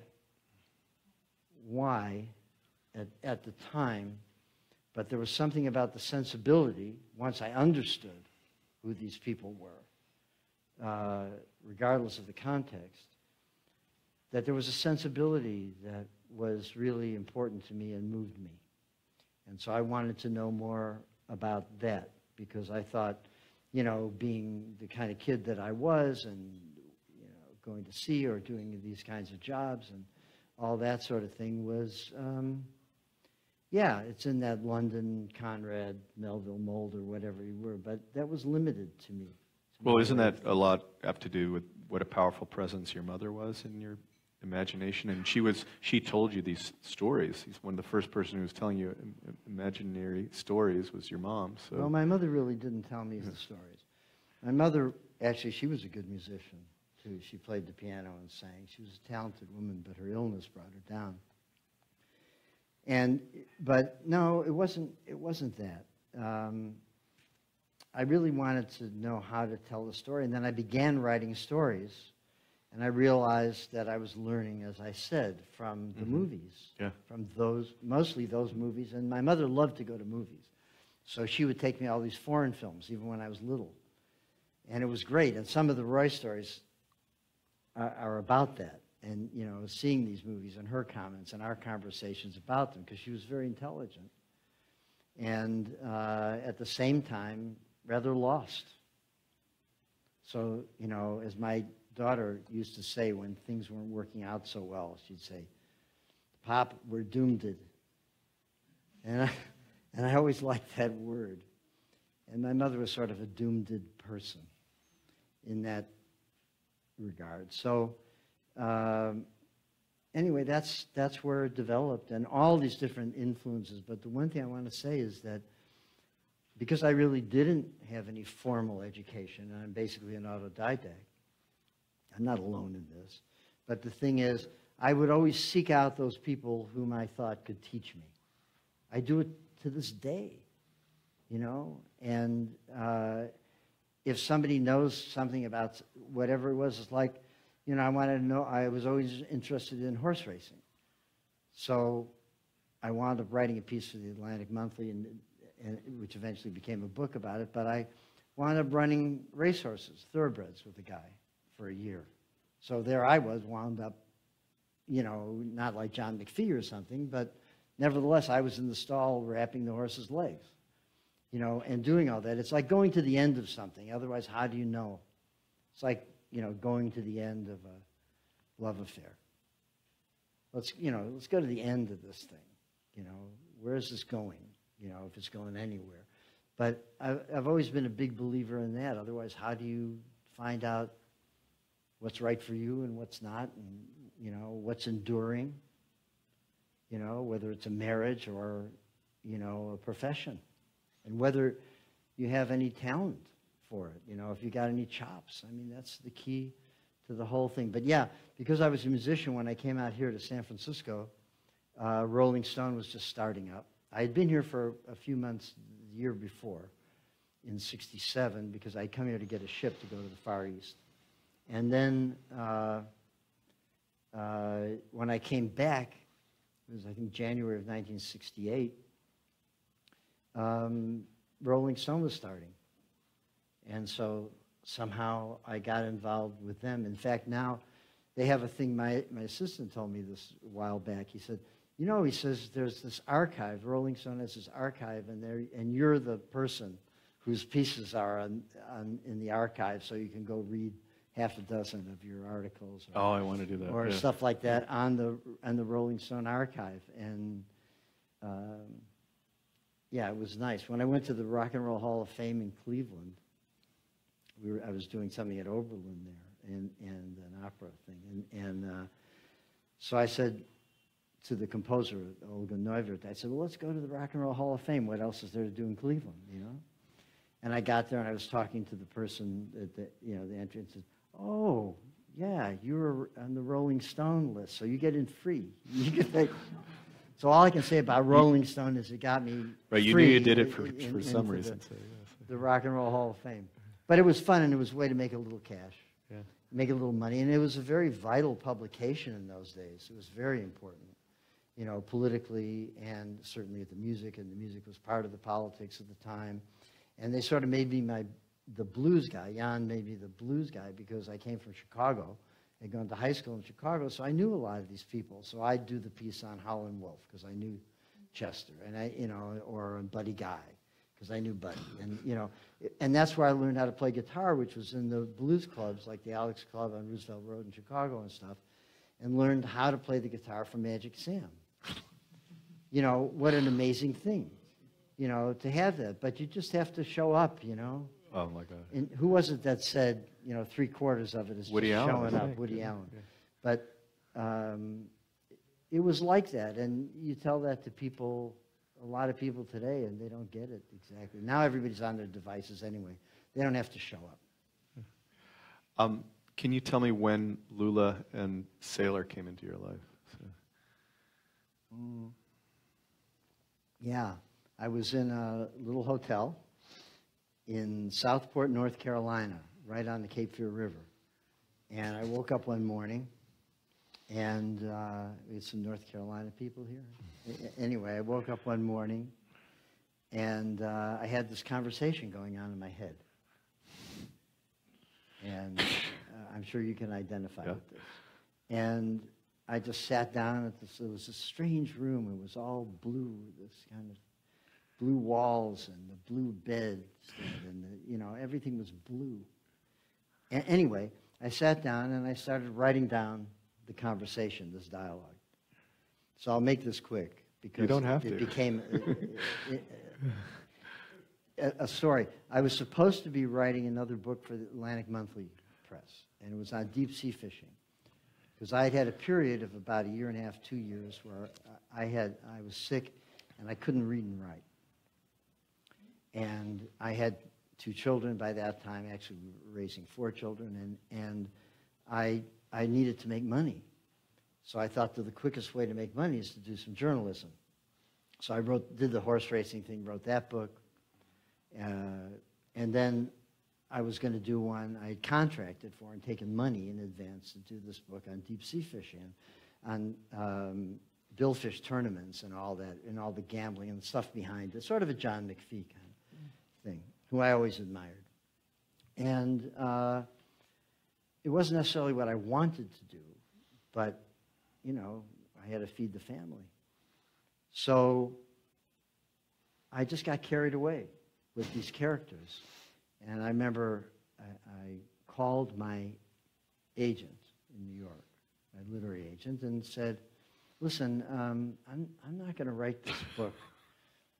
why at, at the time, but there was something about the sensibility, once I understood who these people were, uh, regardless of the context, that there was a sensibility that was really important to me and moved me. And so I wanted to know more about that because I thought, you know, being the kind of kid that I was and, you know, going to sea or doing these kinds of jobs and all that sort of thing was, um, yeah, it's in that London, Conrad, Melville mold or whatever you were, but that was limited to me. Well, isn't that a lot have to do with what a powerful presence your mother was in your imagination? And she was, she told you these stories. She's one of the first person who was telling you im- im- imaginary stories was your mom. So Well, my mother really didn't tell me the stories. My mother, actually, she was a good musician, too. She played the piano and sang. She was a talented woman, but her illness brought her down. And, but no, it wasn't, it wasn't that. Um, I really wanted to know how to tell the story, and then I began writing stories, and I realized that I was learning, as I said, from the movies, Yeah. from those, mostly those movies. And my mother loved to go to movies, so she would take me all these foreign films, even when I was little, and it was great. And some of the Roy stories are, are about that, and you know, seeing these movies and her comments and our conversations about them, because she was very intelligent, and uh, at the same time rather lost. So, you know, as my daughter used to say when things weren't working out so well, she'd say, Pop, we're doomed. And I, and I always liked that word. And my mother was sort of a doomed person in that regard. So, um, anyway, that's, that's where it developed and all these different influences. But the one thing I want to say is that because I really didn't have any formal education, and I'm basically an autodidact, I'm not alone in this. But the thing is, I would always seek out those people whom I thought could teach me. I do it to this day, you know? And uh, if somebody knows something about whatever it was, it's like, you know, I wanted to know, I was always interested in horse racing. So I wound up writing a piece for the Atlantic Monthly, and, and, which eventually became a book about it. But I wound up running racehorses, thoroughbreds, with a guy for a year. So there I was, wound up, you know, not like John McPhee or something, but nevertheless, I was in the stall wrapping the horse's legs, you know, and doing all that. It's like going to the end of something. Otherwise, how do you know? It's like, you know, going to the end of a love affair. Let's, you know, let's go to the end of this thing. You know, where is this going? You know, if it's going anywhere. But I've, I've always been a big believer in that. Otherwise, how do you find out what's right for you and what's not, and you know what's enduring? You know, whether it's a marriage or you know a profession, and whether you have any talent for it. You know, if you got any chops. I mean, that's the key to the whole thing. But yeah, because I was a musician when I came out here to San Francisco, uh, Rolling Stone was just starting up. I had been here for a few months the year before, in '67, because I'd come here to get a ship to go to the Far East. And then uh, uh, when I came back, it was I think January of 1968, um, Rolling Stone was starting. And so somehow I got involved with them. In fact, now they have a thing, my, my assistant told me this a while back. He said, you know, he says there's this archive, Rolling Stone has this archive, and, there, and you're the person whose pieces are on, on, in the archive, so you can go read half a dozen of your articles. Or, Oh, I want to do that. or yeah. stuff like that on the on the Rolling Stone archive. And um, yeah, it was nice. When I went to the Rock and Roll Hall of Fame in Cleveland, we were, I was doing something at Oberlin there and, and an opera thing. And, and uh, so I said to the composer, Olga Neuwirth, I said, well, let's go to the Rock and Roll Hall of Fame. What else is there to do in Cleveland, you know? And I got there and I was talking to the person at the, you know, the entrance. And, said, oh, yeah, you were on the Rolling Stone list, so you get in free. You get that. So all I can say about Rolling Stone is it got me Right, you knew free you did it for, in- for some the- reason. So, yes. the Rock and Roll Hall of Fame. But it was fun, and it was a way to make a little cash, Yeah. make a little money, and it was a very vital publication in those days. It was very important, you know, politically and certainly at the music, and the music was part of the politics at the time. And they sort of made me my the blues guy. Jann made me the blues guy because I came from Chicago. I'd gone to high school in Chicago, so I knew a lot of these people. So I'd do the piece on Howlin' Wolf because I knew Chester, and I, you know, or Buddy Guy because I knew Buddy, and you know, and that's where I learned how to play guitar, which was in the blues clubs like the Alex Club on Roosevelt Road in Chicago and stuff, and learned how to play the guitar from Magic Sam. You know, what an amazing thing, you know, to have that. But you just have to show up, you know. Oh my God. And who was it that said, you know, three quarters of it is Woody just Allen, showing up? think, Woody yeah, Allen. yeah. But um, it was like that, and you tell that to people, a lot of people today, and they don't get it exactly. Now everybody's on their devices anyway. They don't have to show up. Um, can you tell me when Lula and Sailor came into your life? So- Yeah, I was in a little hotel in Southport, North Carolina, right on the Cape Fear River. And I woke up one morning, and uh, we had some North Carolina people here. Anyway, I woke up one morning, and uh, I had this conversation going on in my head. And uh, I'm sure you can identify Yeah. with this. And I just sat down at this, it was a strange room. It was all blue, this kind of blue walls and the blue beds and the, you know, everything was blue. A- anyway, I sat down and I started writing down the conversation, this dialogue. So I'll make this quick because you don't have it to. became uh, a, a, uh, a story. I was supposed to be writing another book for the Atlantic Monthly Press, and it was on deep sea fishing. Because I had had a period of about a year and a half, two years, where I had I was sick and I couldn't read and write. And I had two children by that time, actually we were raising four children, and, and I, I needed to make money. So I thought that the quickest way to make money is to do some journalism. So I wrote, did the horse racing thing, wrote that book, uh, and then I was going to do one I had contracted for and taken money in advance to do this book on deep sea fishing, on um, billfish tournaments and all that, and all the gambling and stuff behind it. Sort of a John McPhee kind of thing, who I always admired. And uh, it wasn't necessarily what I wanted to do, but, you know, I had to feed the family. So I just got carried away with these characters. And I remember I, I called my agent in New York, my literary agent, and said, listen, um, I'm, I'm not going to write this book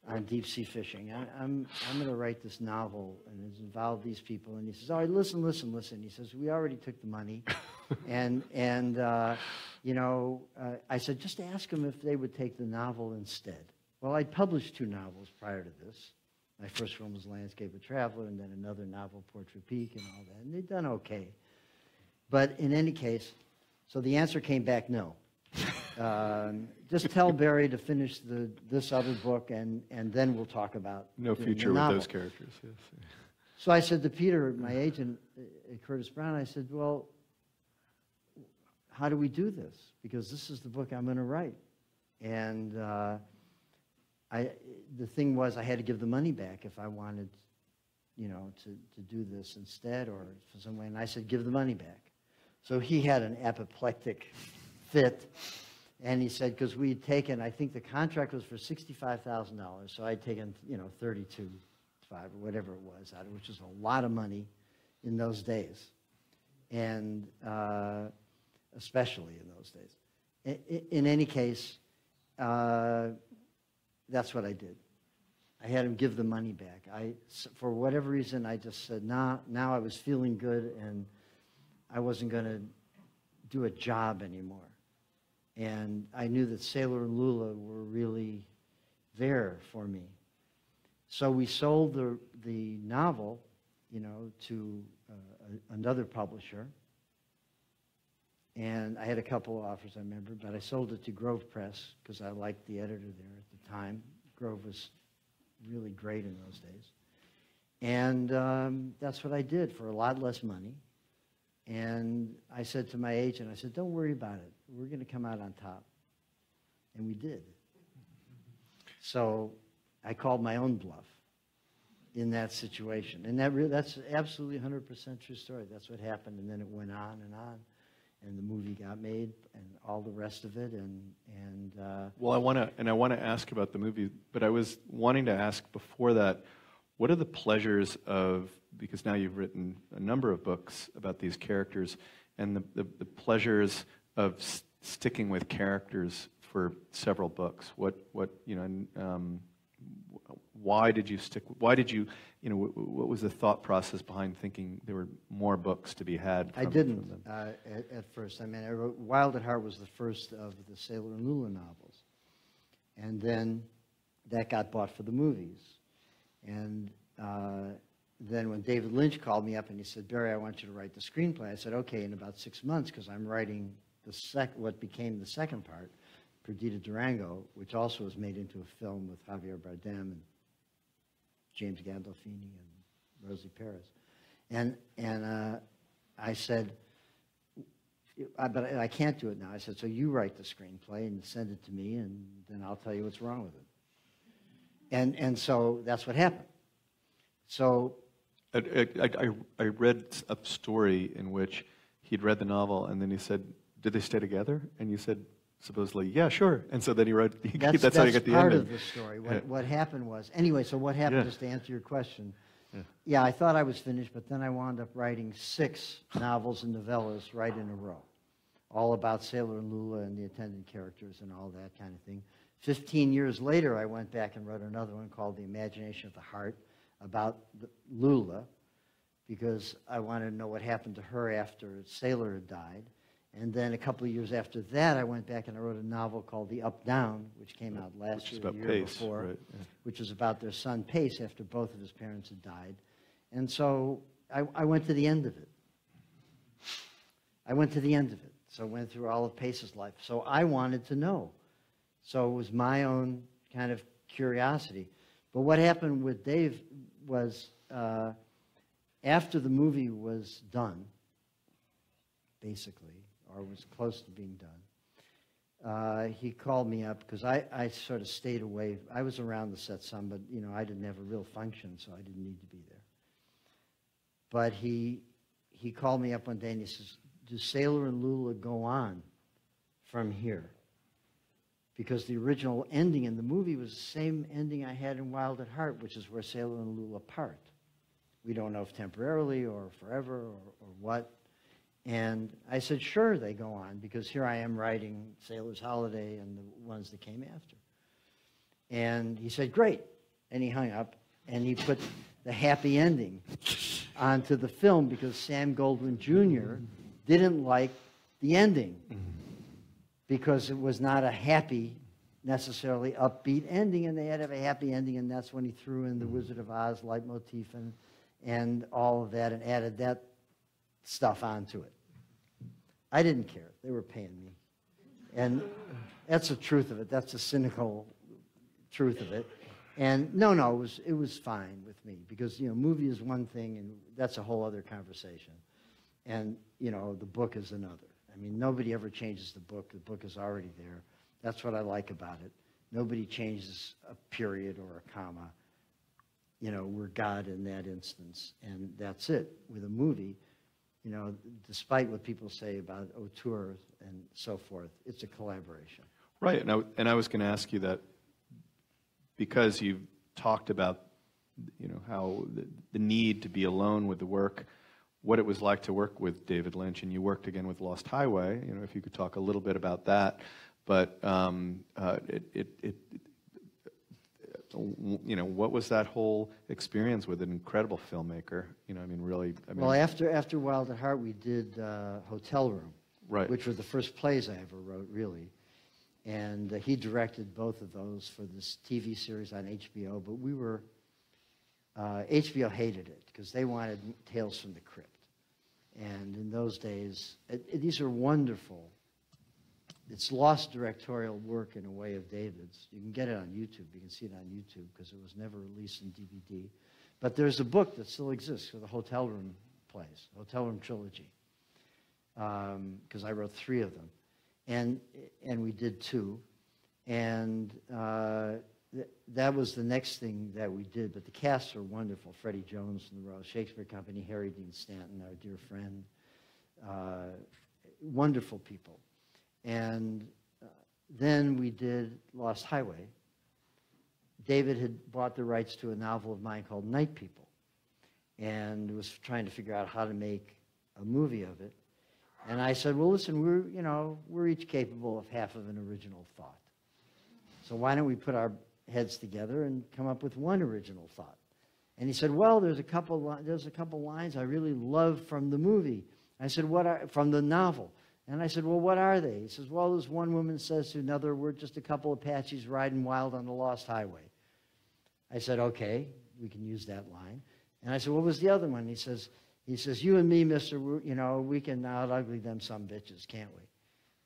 on deep sea fishing. I, I'm, I'm going to write this novel, and it's involved these people. And he says, all right, listen, listen, listen. He says, we already took the money. and, and uh, you know, uh, I said, just ask them if they would take the novel instead. Well, I'd published two novels prior to this. My first one was Landscape of Traveler, and then another novel, Port Tropique, and all that. And they'd done okay. But in any case, so the answer came back no. Um, just tell Barry to finish the, this other book, and, and then we'll talk about No doing the future with novel. those characters, yes. So I said to Peter, my agent, uh, Curtis Brown, I said, well, how do we do this? Because this is the book I'm going to write. And uh, I, the thing was, I had to give the money back if I wanted, you know, to, to do this instead or for some way. And I said, give the money back. So he had an apoplectic fit. And he said, because we had taken, I think the contract was for $65,000. So I'd taken, you know, 32, five or whatever it was, out of which was a lot of money in those days. And uh, especially in those days. In, in any case, uh, that's what I did. I had him give the money back. I, for whatever reason, I just said, nah, now I was feeling good and I wasn't going to do a job anymore. And I knew that Sailor and Lula were really there for me. So we sold the, the novel, you know, to uh, another publisher. And I had a couple of offers, I remember, but I sold it to Grove Press because I liked the editor there at the time. Grove was really great in those days. And um, that's what I did for a lot less money. And I said to my agent, I said, don't worry about it. We're going to come out on top. And we did. So I called my own bluff in that situation. And that that's absolutely 100% true story. That's what happened. And then it went on and on. And the movie got made and all the rest of it. And, and uh, Well, I want to, and I want to ask about the movie, but I was wanting to ask before that, what are the pleasures of, because now you've written a number of books about these characters, and the, the, the pleasures of sticking with characters for several books? What, what you know, um, why did you stick, why did you, you know, wh- wh- what was the thought process behind thinking there were more books to be had? I didn't from uh, at, at first. I mean, I wrote, Wild at Heart was the first of the Sailor and Lula novels. And then that got bought for the movies. And uh, then when David Lynch called me up and he said, Barry, I want you to write the screenplay, I said, okay, in about six months, because I'm writing the sec- what became the second part, Perdita Durango, which also was made into a film with Javier Bardem and James Gandolfini and Rosie Perez. And, and uh, I said, I, but I can't do it now. I said, so you write the screenplay and send it to me, and then I'll tell you what's wrong with it. And, and so that's what happened. So I, I, I, I read a story in which he'd read the novel and then he said, "Did they stay together?" And you said, supposedly, "Yeah, sure." And so then he wrote. He, that's, that's, how you that's get the part ending. of the story. Yeah. What, what happened was, anyway, so what happened, Yeah. just to answer your question, Yeah. yeah, I thought I was finished, but then I wound up writing six novels and novellas right in a row, all about Sailor and Lula and the attendant characters and all that kind of thing. Fifteen years later, I went back and wrote another one called The Imagination of the Heart about the, Lula, because I wanted to know what happened to her after Sailor had died. And then a couple of years after that, I went back and I wrote a novel called The Up Down, which came out last Which is year, year Pace, before, right, yeah. which was about their son Pace after both of his parents had died. And so I, I went to the end of it. I went to the end of it. So I went through all of Pace's life. So I wanted to know. So it was my own kind of curiosity. But what happened with Dave was uh, after the movie was done, basically, or was close to being done, uh, he called me up because I, I sort of stayed away. I was around the set some, but you know I didn't have a real function, so I didn't need to be there. But he he called me up one day and he says, Do Sailor and Lula go on from here? Because the original ending in the movie was the same ending I had in Wild at Heart, which is where Sailor and Lula part. We don't know if temporarily or forever or, or what. And I said, sure, they go on, because here I am writing Sailor's Holiday and the ones that came after. And he said, great. And he hung up and he put the happy ending onto the film because Sam Goldwyn Jr. didn't like the ending because it was not a happy, necessarily upbeat ending, and they had to have a happy ending, and that's when he threw in the Wizard of Oz leitmotif and, and all of that and added that stuff onto it. I didn't care. They were paying me. And that's the truth of it. That's the cynical truth of it. And no, no, it was, it was fine with me because, you know, movie is one thing and that's a whole other conversation. And, you know, the book is another. I mean, nobody ever changes the book. The book is already there. That's what I like about it. Nobody changes a period or a comma. You know, we're God in that instance. And that's it. With a movie, you know, despite what people say about auteurs and so forth, it's a collaboration. Right, and I, and I was going to ask you that because you've talked about, you know, how the, the need to be alone with the work, what it was like to work with David Lynch, and you worked again with Lost Highway. You know, if you could talk a little bit about that, but um, uh, it, it, it, you know, what was that whole experience with an incredible filmmaker? You know, I mean, really. I mean, Well, after, after Wild at Heart, we did uh, Hotel Room. Right. Which were the first plays I ever wrote, really. And uh, he directed both of those for this TV series on HBO, but we were, uh, HBO hated it because they wanted Tales from the Crypt. And in those days, it, it- these are wonderful. It's lost directorial work in a way of David's. You can get it on YouTube. You can see it on YouTube because it was never released in DVD. But there's a book that still exists for the Hotel Room plays, Hotel Room Trilogy, because I wrote three of them. And, and we did two. And uh, th- that was the next thing that we did. But the casts are wonderful. Freddie Jones from the Royal Shakespeare Company, Harry Dean Stanton, our dear friend. Uh, wonderful people. And uh, then we did Lost Highway. David had bought the rights to a novel of mine called Night People and was trying to figure out how to make a movie of it. And I said, well, listen, we're, you know, we're each capable of half of an original thought. So why don't we put our heads together and come up with one original thought? And he said, well, there's a couple, there's a couple lines I really love from the movie. I said, what are, from the novel? And I said, well, what are they? He says, well, this one woman says to another, we're just a couple of Apaches riding wild on the Lost Highway. I said, okay, we can use that line. And I said, what was the other one? He says, he says, you and me, mister, you know, we can out ugly them some bitches, can't we?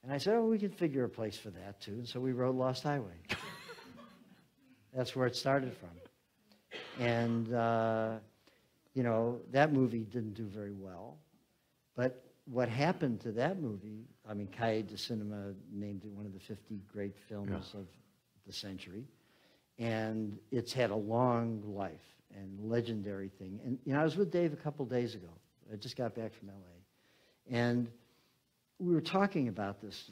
And I said, oh, we can figure a place for that too. And so we wrote Lost Highway. That's where it started from. And, uh, you know, that movie didn't do very well. But what happened to that movie, I mean, Cahiers du Cinema named it one of the 50 great films of the century. And it's had a long life and legendary thing. And, you know, I was with Dave a couple days ago. I just got back from LA. And we were talking about this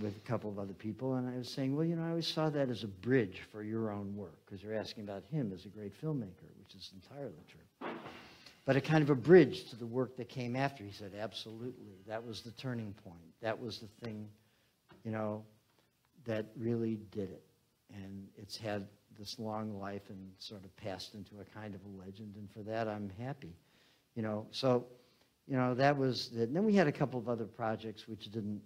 with a couple of other people, and I was saying, well, you know, I always saw that as a bridge for your own work, because you're asking about him as a great filmmaker, which is entirely true. But a kind of a bridge to the work that came after. He said, absolutely. That was the turning point. That was the thing, you know, that really did it. And it's had this long life and sort of passed into a kind of a legend, and for that I'm happy. You know, so, you know, that was it. And then we had a couple of other projects which didn't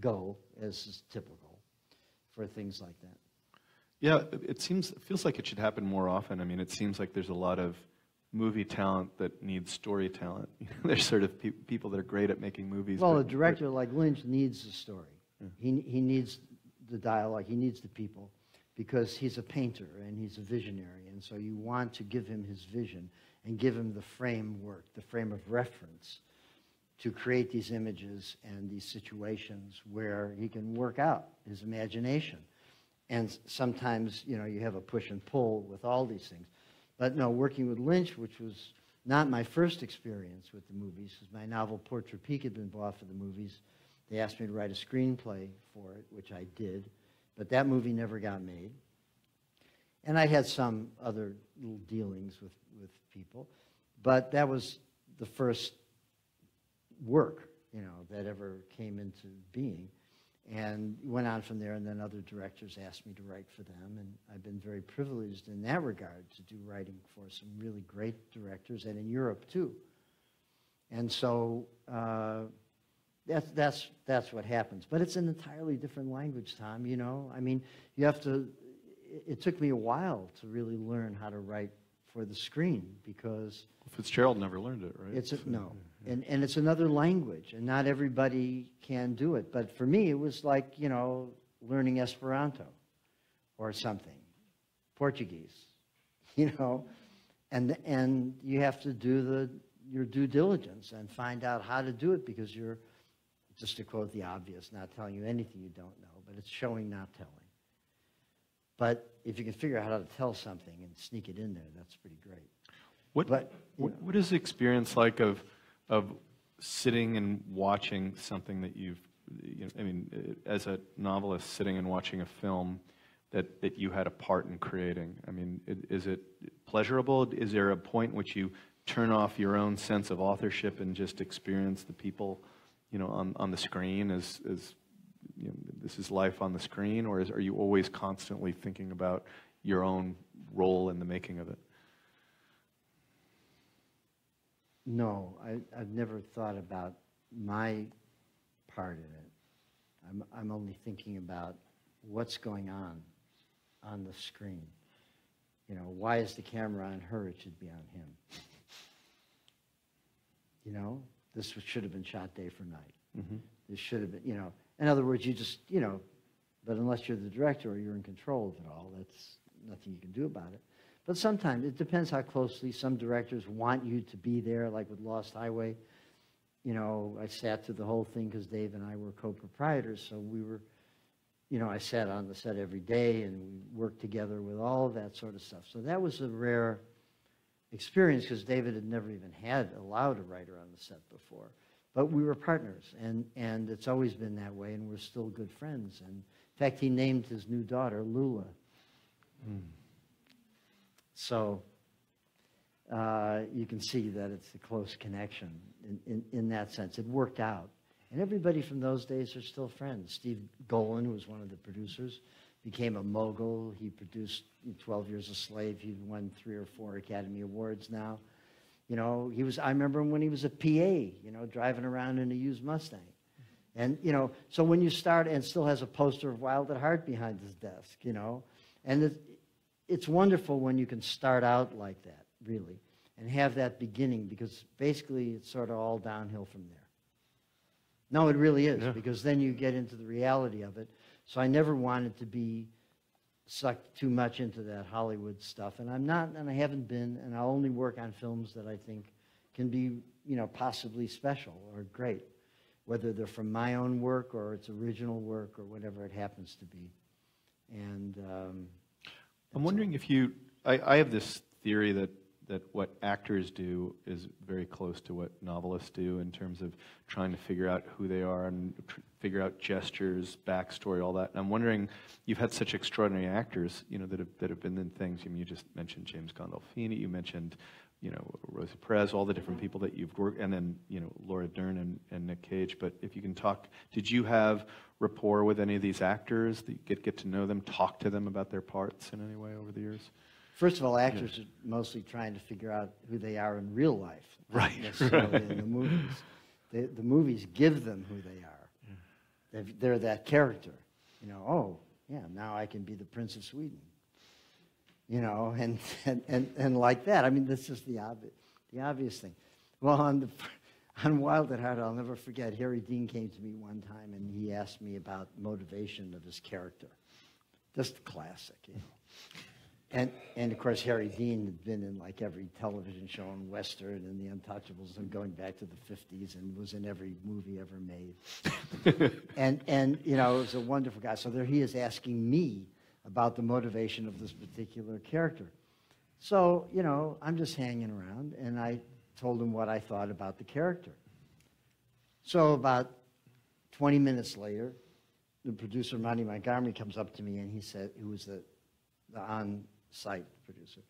go, as is typical for things like that. Yeah, it- seems, it feels like it should happen more often. I mean, it seems like there's a lot of movie talent that needs story talent. there's sort of pe- people that are great at making movies. Well, a director like Lynch needs the story. He, he needs the dialogue, he needs the people, because he's a painter and he's a visionary. And so you want to give him his vision and give him the framework, the frame of reference to create these images and these situations where he can work out his imagination. And sometimes, you know, you have a push and pull with all these things. But no, working with Lynch, which was not my first experience with the movies, because my novel Port Tropique had been bought for the movies. They asked me to write a screenplay for it, which I did, but that movie never got made. And I had some other little dealings with, with people, but that was the first work, you know, that ever came into being. And went on from there, and then other directors asked me to write for them, and I've been very privileged in that regard to do writing for some really great directors, and in Europe too. And so uh, that's that's that's what happens. But it's an entirely different language, Tom. You know, I mean, you have to. It, it took me a while to really learn how to write for the screen because Fitzgerald never learned it, right? it's a, no, and and it's another language, and not everybody can do it. But for me, it was like you know learning Esperanto, or something, Portuguese, you know, and and you have to do the your due diligence and find out how to do it because you're just to quote the obvious, not telling you anything you don't know, but it's showing, not telling. But if you can figure out how to tell something and sneak it in there, that's pretty great. What, But, what, what is the experience like of, of sitting and watching something that you've, you know, I mean, as a novelist, sitting and watching a film that, that you had a part in creating? I mean, is it pleasurable? Is there a point in which you turn off your own sense of authorship and just experience the people, you know, on, on the screen as, as you know, this is life on the screen, or is, are you always constantly thinking about your own role in the making of it? No, I, I've never thought about my part in it. I'm, I'm only thinking about what's going on on the screen. You know, why is the camera on her? It should be on him. You know, this should have been shot day for night. Mm-hmm. This should have been, you know, in other words, you just, you know, but unless you're the director or you're in control of it all, that's nothing you can do about it. But sometimes it depends how closely some directors want you to be there, like with Lost Highway. You know, I sat through the whole thing because Dave and I were co-proprietors, so we were, you know, I sat on the set every day and we worked together with all of that sort of stuff. So that was a rare experience because David had never even had allowed a writer on the set before. But we were partners, and, and it's always been that way, and we're still good friends. And in fact, he named his new daughter Lula. Hmm. So uh, you can see that it's a close connection in, in, in that sense. It worked out. And everybody from those days are still friends. Steve Golin, who was one of the producers, became a mogul. He produced 12 Years a Slave. He's won three or four Academy Awards now. You know, he was, I remember him when he was a PA, you know, driving around in a used Mustang. And, you know, so when you start and still has a poster of Wild at Heart behind his desk, you know, and it's wonderful when you can start out like that, really, and have that beginning because basically it's sort of all downhill from there. No, it really is Yeah. because then you get into the reality of it. So I never wanted to be sucked too much into that Hollywood stuff, and I'm not, and I haven't been, and I'll only work on films that I think can be, you know, possibly special or great, whether they're from my own work or it's original work or whatever it happens to be. And um, I'm wondering if you, I, I have this theory that, that what actors do is very close to what novelists do in terms of trying to figure out who they are and figure out gestures, backstory, all that. And I'm wondering, you've had such extraordinary actors, you know, that have, that have been in things. I mean, you just mentioned James Gandolfini, you mentioned, you know, Rosie Perez, all the different mm-hmm. people that you've worked, and then, you know, Laura Dern and, and Nick Cage. But if you can talk, did you have rapport with any of these actors? That you get, get to know them, talk to them about their parts in any way over the years? First of all, actors are mostly trying to figure out who they are in real life, Right, necessarily in the movies. The, the movies give them who they are. They've, they're that character. You know, oh, yeah, now I can be the Prince of Sweden. You know, and, and, and, and like that. I mean, this is the, obvi- the obvious thing. Well, on, the, on Wild at Heart, I'll never forget, Harry Dean came to me one time and he asked me about motivation of his character. Just classic, you know. And, and of course, Harry Dean had been in like every television show in Western and The Untouchables and going back to the 50s and was in every movie ever made. and, and, you know, it was a wonderful guy. So there he is asking me about the motivation of this particular character. So, you know, I'm just hanging around and I told him what I thought about the character. So about 20 minutes later, the producer, Monty Montgomery, comes up to me and he said, who was the, the on-site producer,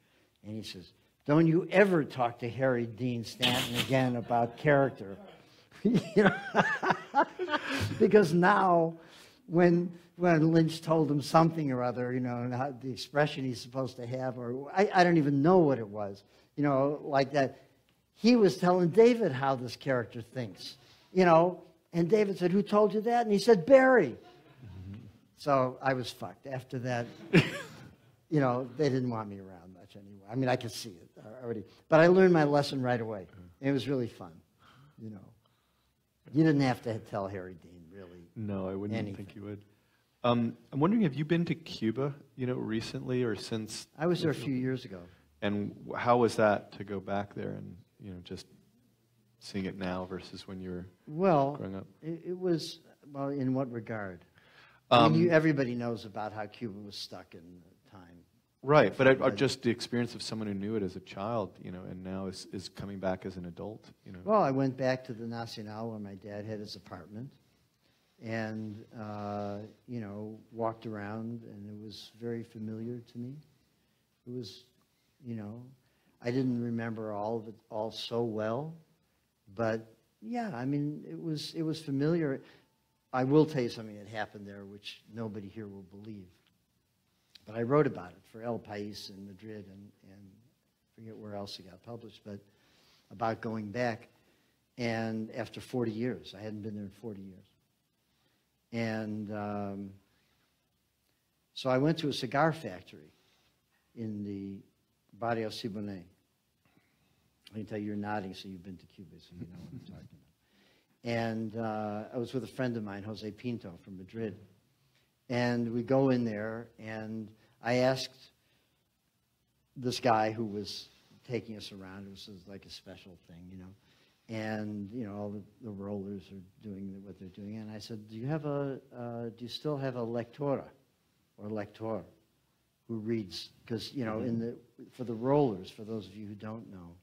and he says, don't you ever talk to Harry Dean Stanton again about character. you know? because now, when, when Lynch told him something or other, you know, and the expression he's supposed to have, or I, I don't even know what it was, you know, like that, he was telling David how this character thinks, you know, and David said, Who told you that? And he said, Barry. So I was fucked. After that, you know, they didn't want me around much anyway. I mean, I could see it already. But I learned my lesson right away. It was really fun, you know. You didn't have to tell Harry Dean. No, I wouldn't Anything. think you would. Um, I'm wondering, have you been to Cuba, you know, recently or since? I was there a few years ago. And how was that to go back there and, you know, just seeing it now versus when you were Well, growing up? it, it was, well, in what regard? I mean, you, Um, everybody knows about how Cuba was stuck in time. Right, but I, I just the experience of someone who knew it as a child, you know, and now is, is coming back as an adult, you know. Well, I went back to the Nacional where my dad had his apartment and, uh, you know, walked around and it was very familiar to me. It was, you know, I didn't remember all of it all so well, but yeah, I mean, it was, it was familiar. I will tell you something that happened there which nobody here will believe. But I wrote about it for El País in Madrid and, and forget where else it got published, but about going back. And after 40 years, I hadn't been there in 40 years. And um, so I went to a cigar factory in the Barrio Siboney. I can tell you you're nodding, so you've been to Cuba, so you know what I'm talking about. And uh, I was with a friend of mine, Jose Pinto from Madrid. And we go in there, and I asked this guy who was taking us around. It was like a special thing, you know. And you know, all the, the rollers are doing what they're doing. And I said, "Do you have a? Uh, do you still have a lectora, or lector, who reads? Because you know, in the for the rollers, for those of you who don't know,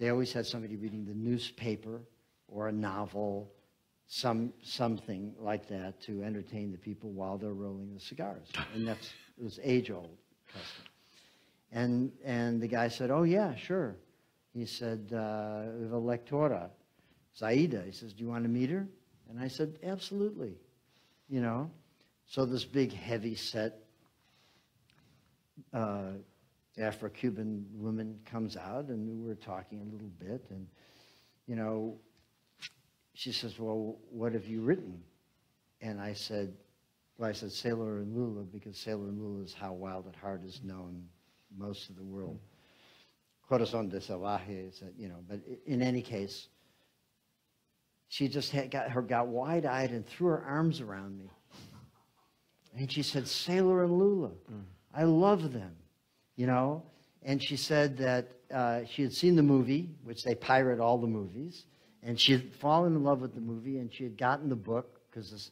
they always had somebody reading the newspaper or a novel, some something like that to entertain the people while they're rolling the cigars. And that's it was age old custom. And and the guy said, "Oh yeah, sure." He said, uh, "We have a lectora, Zaida." He says, "Do you want to meet her?" And I said, "Absolutely." You know, so this big heavy set uh, Afro-Cuban woman comes out, and we were talking a little bit, and you know, she says, "Well, what have you written?" And I said, "Well, I said Sailor and Lula because Sailor and Lula is how Wild at Heart is known most of the world. Corazon de Salvaje is, you know, but in any case, she just had got her got wide-eyed and threw her arms around me, and she said, "Sailor and Lula, I love them," you know. And she said that uh, she had seen the movie, which they pirate all the movies, and she had fallen in love with the movie, and she had gotten the book because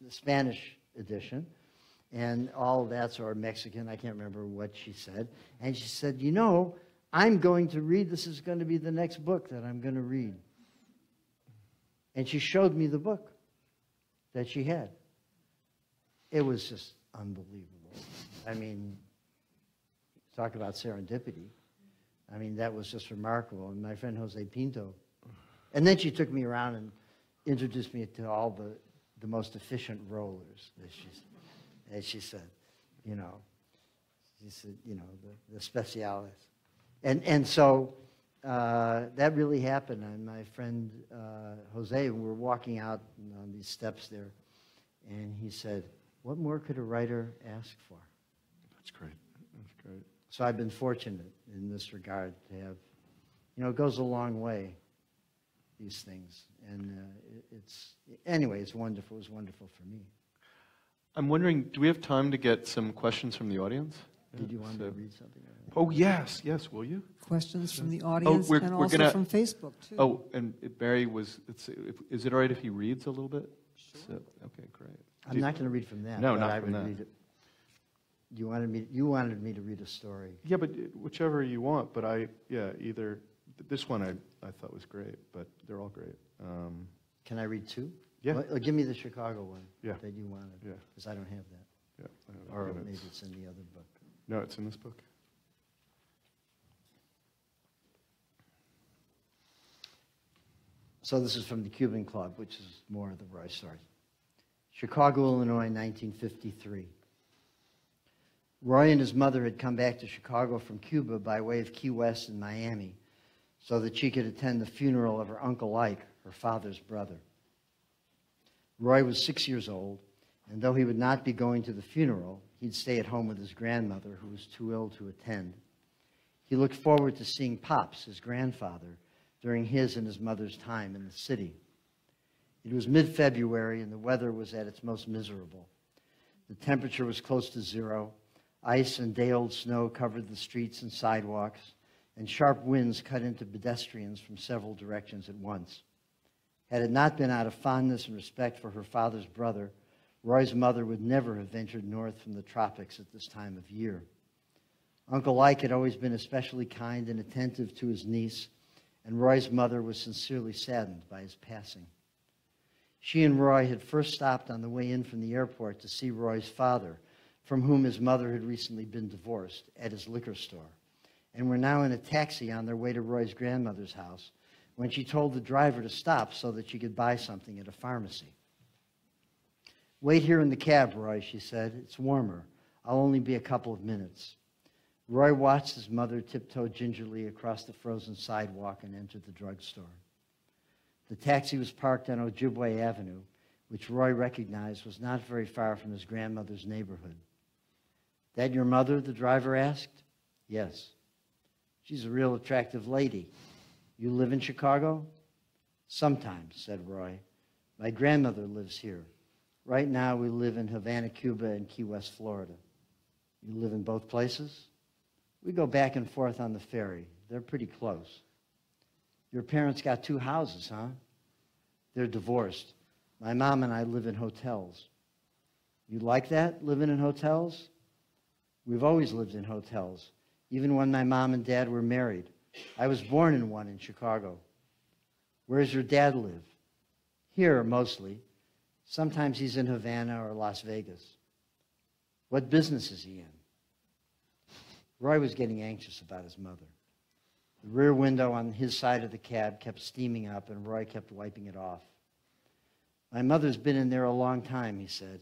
the Spanish edition, and all that's or Mexican. I can't remember what she said. And she said, "You know, I'm going to read. This is going to be the next book that I'm going to read." And she showed me the book that she had. It was just unbelievable. I mean, talk about serendipity. I mean, that was just remarkable. And my friend Jose Pinto. And then she took me around and introduced me to all the, the most efficient rollers, as she, as she said. You know, she said, you know, the, the. And, and so uh, that really happened. And my friend uh, Jose, we were walking out on these steps there, and he said, What more could a writer ask for? That's great. That's great. So I've been fortunate in this regard to have, you know, it goes a long way, these things. And uh, it's, anyway, it's wonderful. It was wonderful for me. I'm wondering, do we have time to get some questions from the audience? Did you want So- to read something? Oh, yes, yes, will you? Questions from the audience we're- and we're also gonna- from Facebook, too. Oh, and Barry was, it's, if- is it all right if he reads a little bit? So- Okay, great. I'm Do- not going to read from that. No, but not I from would that. Read it. You wanted me. You wanted me to read a story. Yeah, but whichever you want, but I, yeah, either This one I, I thought was great, but they're all great. Um, Can I read two? Yeah. Well, uh, give me the Chicago one Yeah. that you wanted. Yeah. Because I don't have that. yeah, uh, Or maybe it's- it's in the other book. No, it's in this book. So this is from the Cuban Club, which is more of the Roy story. Chicago, Illinois, 1953. Roy and his mother had come back to Chicago from Cuba by way of Key West and Miami so that she could attend the funeral of her Uncle Ike, her father's brother. Roy was six years old, and though he would not be going to the funeral, he'd stay at home with his grandmother, who was too ill to attend. He looked forward to seeing Pops, his grandfather, during his and his mother's time in the city. It was mid February, and the weather was at its most miserable. The temperature was close to zero. Ice and day old snow covered the streets and sidewalks, and sharp winds cut into pedestrians from several directions at once. Had it not been out of fondness and respect for her father's brother, Roy's mother would never have ventured north from the tropics at this time of year. Uncle Ike had always been especially kind and attentive to his niece, and Roy's mother was sincerely saddened by his passing. She and Roy had first stopped on the way in from the airport to see Roy's father, from whom his mother had recently been divorced, at his liquor store, and were now in a taxi on their way to Roy's grandmother's house when she told the driver to stop so that she could buy something at a pharmacy. Wait here in the cab, Roy, she said. It's warmer. I'll only be a couple of minutes. Roy watched his mother tiptoe gingerly across the frozen sidewalk and enter the drugstore. The taxi was parked on Ojibwe Avenue, which Roy recognized was not very far from his grandmother's neighborhood. That your mother? the driver asked. Yes. She's a real attractive lady. You live in Chicago? Sometimes, said Roy. My grandmother lives here. Right now, we live in Havana, Cuba, and Key West, Florida. You live in both places? We go back and forth on the ferry. They're pretty close. Your parents got two houses, huh? They're divorced. My mom and I live in hotels. You like that, living in hotels? We've always lived in hotels, even when my mom and dad were married. I was born in one in Chicago. Where's your dad live? Here, mostly. Sometimes he's in Havana or Las Vegas. What business is he in? Roy was getting anxious about his mother. The rear window on his side of the cab kept steaming up, and Roy kept wiping it off. My mother's been in there a long time, he said.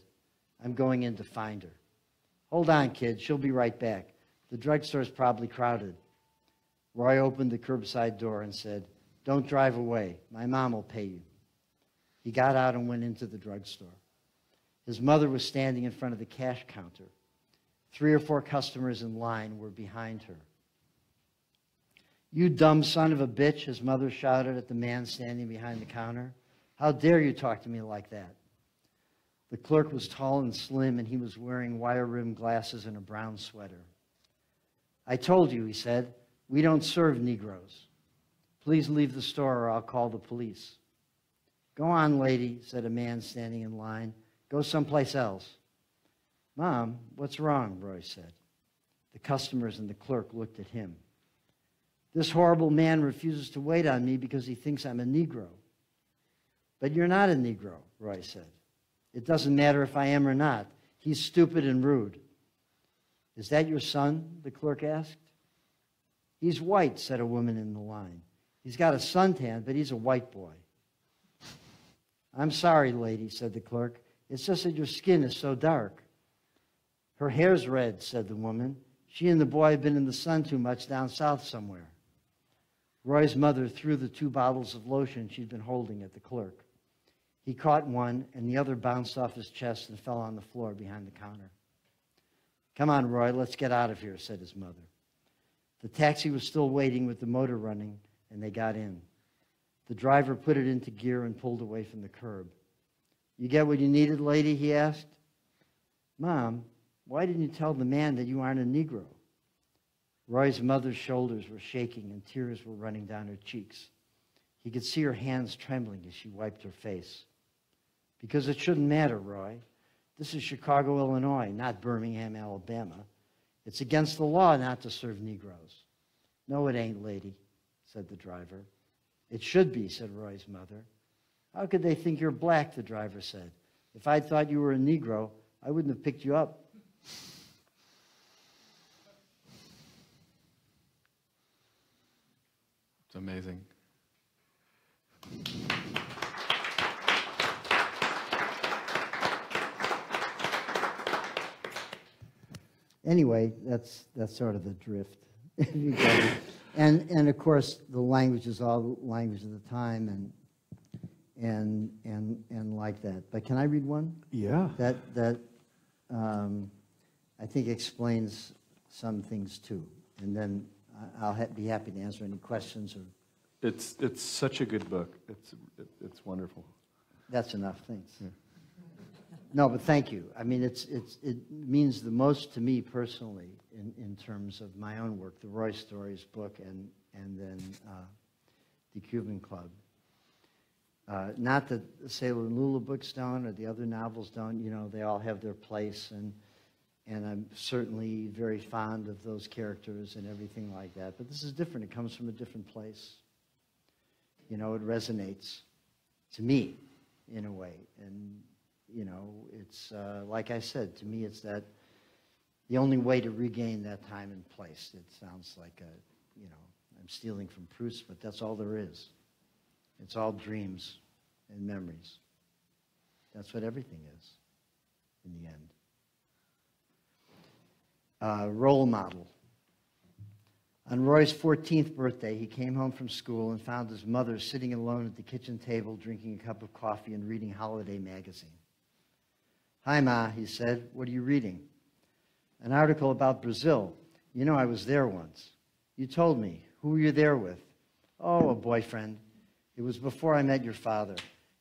I'm going in to find her. Hold on, kid. She'll be right back. The drugstore's probably crowded. Roy opened the curbside door and said, Don't drive away. My mom will pay you. He got out and went into the drugstore. His mother was standing in front of the cash counter. Three or four customers in line were behind her. You dumb son of a bitch, his mother shouted at the man standing behind the counter. How dare you talk to me like that? The clerk was tall and slim, and he was wearing wire rimmed glasses and a brown sweater. I told you, he said, we don't serve Negroes. Please leave the store or I'll call the police. Go on, lady, said a man standing in line. Go someplace else. Mom, what's wrong? Roy said. The customers and the clerk looked at him. This horrible man refuses to wait on me because he thinks I'm a Negro. But you're not a Negro, Roy said. It doesn't matter if I am or not. He's stupid and rude. Is that your son? the clerk asked. He's white, said a woman in the line. He's got a suntan, but he's a white boy. I'm sorry, lady, said the clerk. It's just that your skin is so dark. Her hair's red, said the woman. She and the boy have been in the sun too much down south somewhere. Roy's mother threw the two bottles of lotion she'd been holding at the clerk. He caught one, and the other bounced off his chest and fell on the floor behind the counter. Come on, Roy, let's get out of here, said his mother. The taxi was still waiting with the motor running, and they got in. The driver put it into gear and pulled away from the curb. You get what you needed, lady? he asked. Mom, why didn't you tell the man that you aren't a Negro? Roy's mother's shoulders were shaking and tears were running down her cheeks. He could see her hands trembling as she wiped her face. Because it shouldn't matter, Roy. This is Chicago, Illinois, not Birmingham, Alabama. It's against the law not to serve Negroes. No, it ain't, lady, said the driver. It should be, said Roy's mother. How could they think you're black, the driver said. If I'd thought you were a Negro, I wouldn't have picked you up. It's amazing. Anyway, that's, that's sort of the drift. You get it. and, and of course, the language is all language of the time and, and, and, and like that. But can I read one? Yeah. That, that um, I think explains some things too. And then I- I'll ha- be happy to answer any questions or, It's, it's such a good book. It's, it- it's wonderful. that's enough, thanks. No, but thank you. I mean, it's, it's, it means the most to me personally in, in terms of my own work, the Roy Stories book and, and then uh, the Cuban Club. Uh, not that the Sailor and Lula books don't or the other novels don't, you know, they all have their place and, and I'm certainly very fond of those characters and everything like that. But this is different. It comes from a different place. You know, it resonates to me in a way. And, you know, it's, uh, like I said, to me, it's that the only way to regain that time and place. It sounds like a, you know, I'm stealing from Proust, but that's all there is. It's all dreams and memories. That's what everything is in the end. Uh, role model. On Roy's 14th birthday, he came home from school and found his mother sitting alone at the kitchen table drinking a cup of coffee and reading Holiday magazine. Hi, Ma, he said. What are you reading? An article about Brazil. You know, I was there once. You told me. Who were you there with? Oh, a boyfriend. It was before I met your father.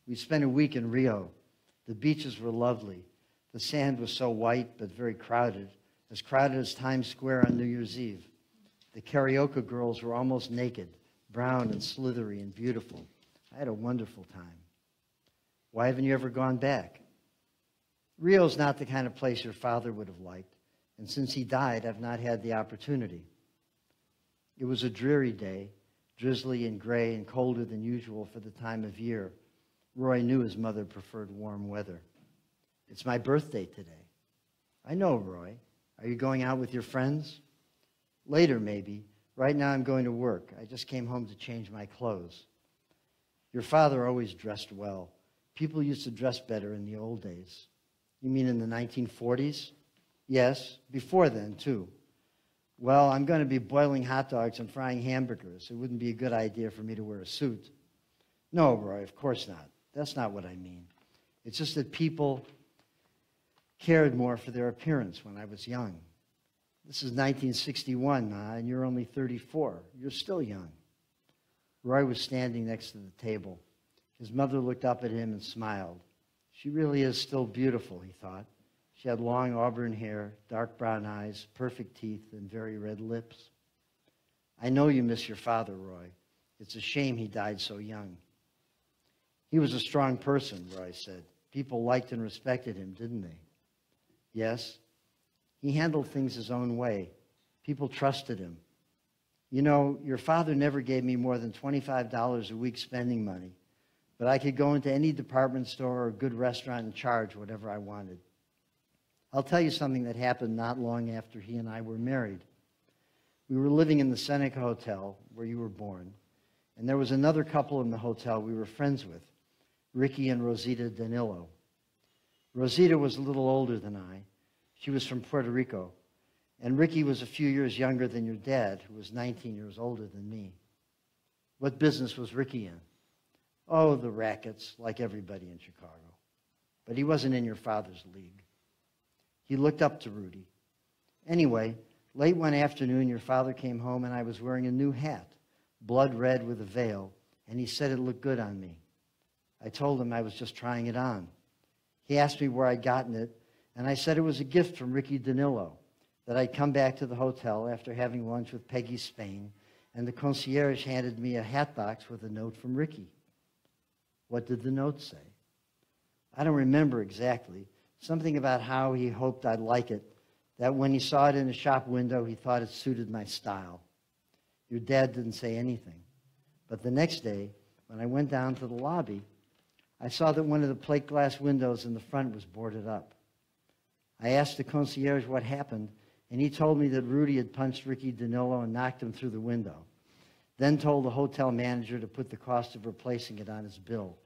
We spent a week in Rio. The beaches were lovely. The sand was so white but very crowded, as crowded as Times Square on New Year's Eve. The carioca girls were almost naked, brown and slithery and beautiful. I had a wonderful time. Why haven't you ever gone back? Rio's not the kind of place your father would have liked, and since he died, I've not had the opportunity. It was a dreary day, drizzly and gray and colder than usual for the time of year. Roy knew his mother preferred warm weather. It's my birthday today. I know, Roy. Are you going out with your friends? Later, maybe. Right now, I'm going to work. I just came home to change my clothes. Your father always dressed well. People used to dress better in the old days. You mean in the 1940s? Yes, before then, too. Well, I'm going to be boiling hot dogs and frying hamburgers. It wouldn't be a good idea for me to wear a suit. No, Roy, of course not. That's not what I mean. It's just that people cared more for their appearance when I was young. This is 1961, Ma, and you're only 34. You're still young. Roy was standing next to the table. His mother looked up at him and smiled. She really is still beautiful, he thought. She had long auburn hair, dark brown eyes, perfect teeth, and very red lips. I know you miss your father, Roy. It's a shame he died so young. He was a strong person, Roy said. People liked and respected him, didn't they? Yes. He handled things his own way. People trusted him. You know, your father never gave me more than $25 a week spending money, but I could go into any department store or good restaurant and charge whatever I wanted. I'll tell you something that happened not long after he and I were married. We were living in the Seneca Hotel where you were born, and there was another couple in the hotel we were friends with, Ricky and Rosita Danilo. Rosita was a little older than I. She was from Puerto Rico. And Ricky was a few years younger than your dad, who was 19 years older than me. What business was Ricky in? Oh, the rackets, like everybody in Chicago. But he wasn't in your father's league. He looked up to Rudy. Anyway, late one afternoon, your father came home and I was wearing a new hat, blood red with a veil, and he said it looked good on me. I told him I was just trying it on. He asked me where I'd gotten it, and I said it was a gift from Ricky Danilo, that I'd come back to the hotel after having lunch with Peggy Spain, and the concierge handed me a hat box with a note from Ricky. What did the note say? I don't remember exactly. Something about how he hoped I'd like it, that when he saw it in a shop window, he thought it suited my style. Your dad didn't say anything. But the next day, when I went down to the lobby, I saw that one of the plate glass windows in the front was boarded up. I asked the concierge what happened, and he told me that Rudy had punched Ricky Danilo and knocked him through the window. Then told the hotel manager to put the cost of replacing it on his bill.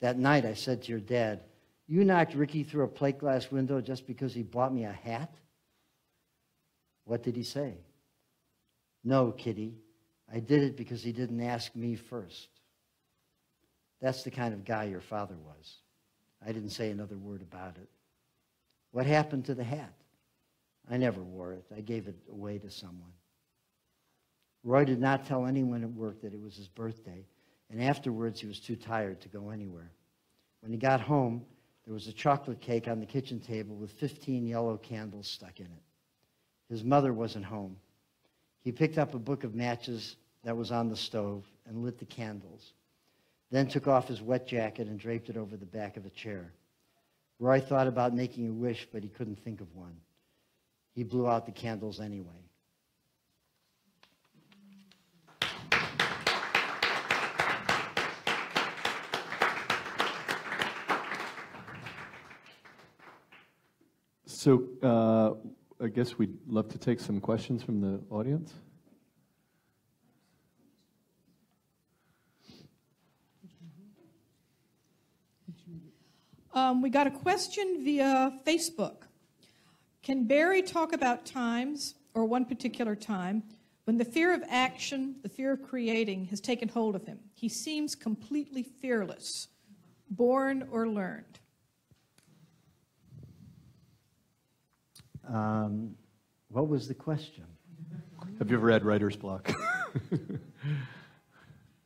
That night, I said to your dad, You knocked Ricky through a plate glass window just because he bought me a hat? What did he say? No, Kitty. I did it because he didn't ask me first. That's the kind of guy your father was. I didn't say another word about it. What happened to the hat? I never wore it. I gave it away to someone. Roy did not tell anyone at work that it was his birthday, and afterwards he was too tired to go anywhere. When he got home, there was a chocolate cake on the kitchen table with 15 yellow candles stuck in it. His mother wasn't home. He picked up a book of matches that was on the stove and lit the candles, then took off his wet jacket and draped it over the back of a chair. Roy thought about making a wish, but he couldn't think of one. He blew out the candles anyway. So uh, I guess we'd love to take some questions from the audience. Um, we got a question via Facebook. Can Barry talk about times, or one particular time, when the fear of action, the fear of creating, has taken hold of him? He seems completely fearless, born or learned. Um, what was the question? Have you ever had writer's block?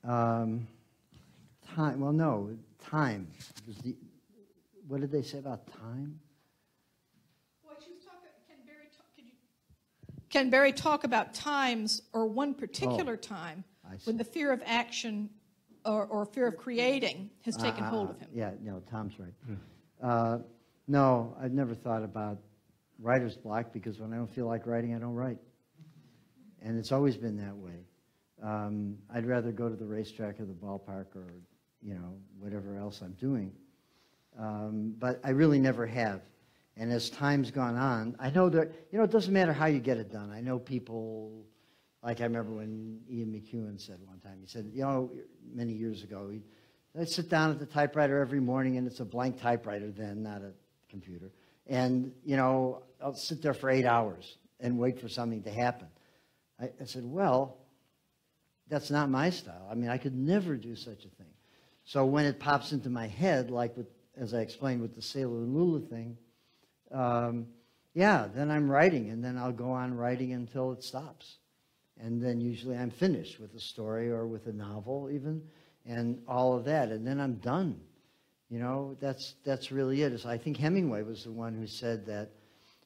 Um, time. Well, no, time. Was the, what did they say about time? Can Barry talk about times or one particular time Oh, I see. when the fear of action or, or fear of creating has taken Uh, hold uh, of him? Yeah, no, Tom's right. Uh, no, I've never thought about writer's block because when I don't feel like writing, I don't write. And it's always been that way. Um, I'd rather go to the racetrack or the ballpark or, you know, whatever else I'm doing. Um, but I really never have. And as time's gone on, I know that, you know, it doesn't matter how you get it done. I know people, like I remember when Ian McEwan said one time, he said, you know, many years ago, he, I'd sit down at the typewriter every morning, and it's a blank typewriter then, not a computer. And, you know, I'll sit there for eight hours and wait for something to happen. I, I said, well, that's not my style. I mean, I could never do such a thing. So when it pops into my head, like with, as I explained with the Sailor and Lula thing, um, yeah, then I'm writing, and then I'll go on writing until it stops. And then usually I'm finished with a story or with a novel, even, and all of that. And then I'm done. You know, that's, that's really it. Is I think Hemingway was the one who said that,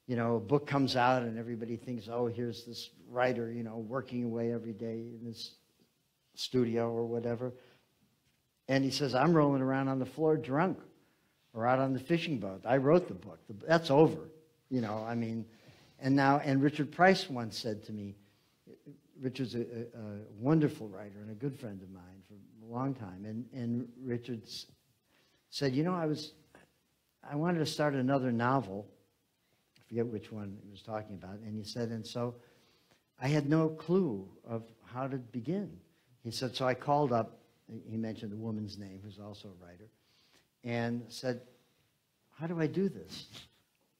you know, a book comes out and everybody thinks, oh, here's this writer, you know, working away every day in this studio or whatever. And he says, I'm rolling around on the floor drunk or out on the fishing boat. I wrote the book. That's over. You know, I mean, and now, and Richard Price once said to me, Richard's a, a, a wonderful writer and a good friend of mine for a long time. And, and Richard s- said, you know, I was, I wanted to start another novel. I forget which one he was talking about. And he said, and so I had no clue of how to begin. He said, so I called up, he mentioned a woman's name, who's also a writer, and said, how do I do this?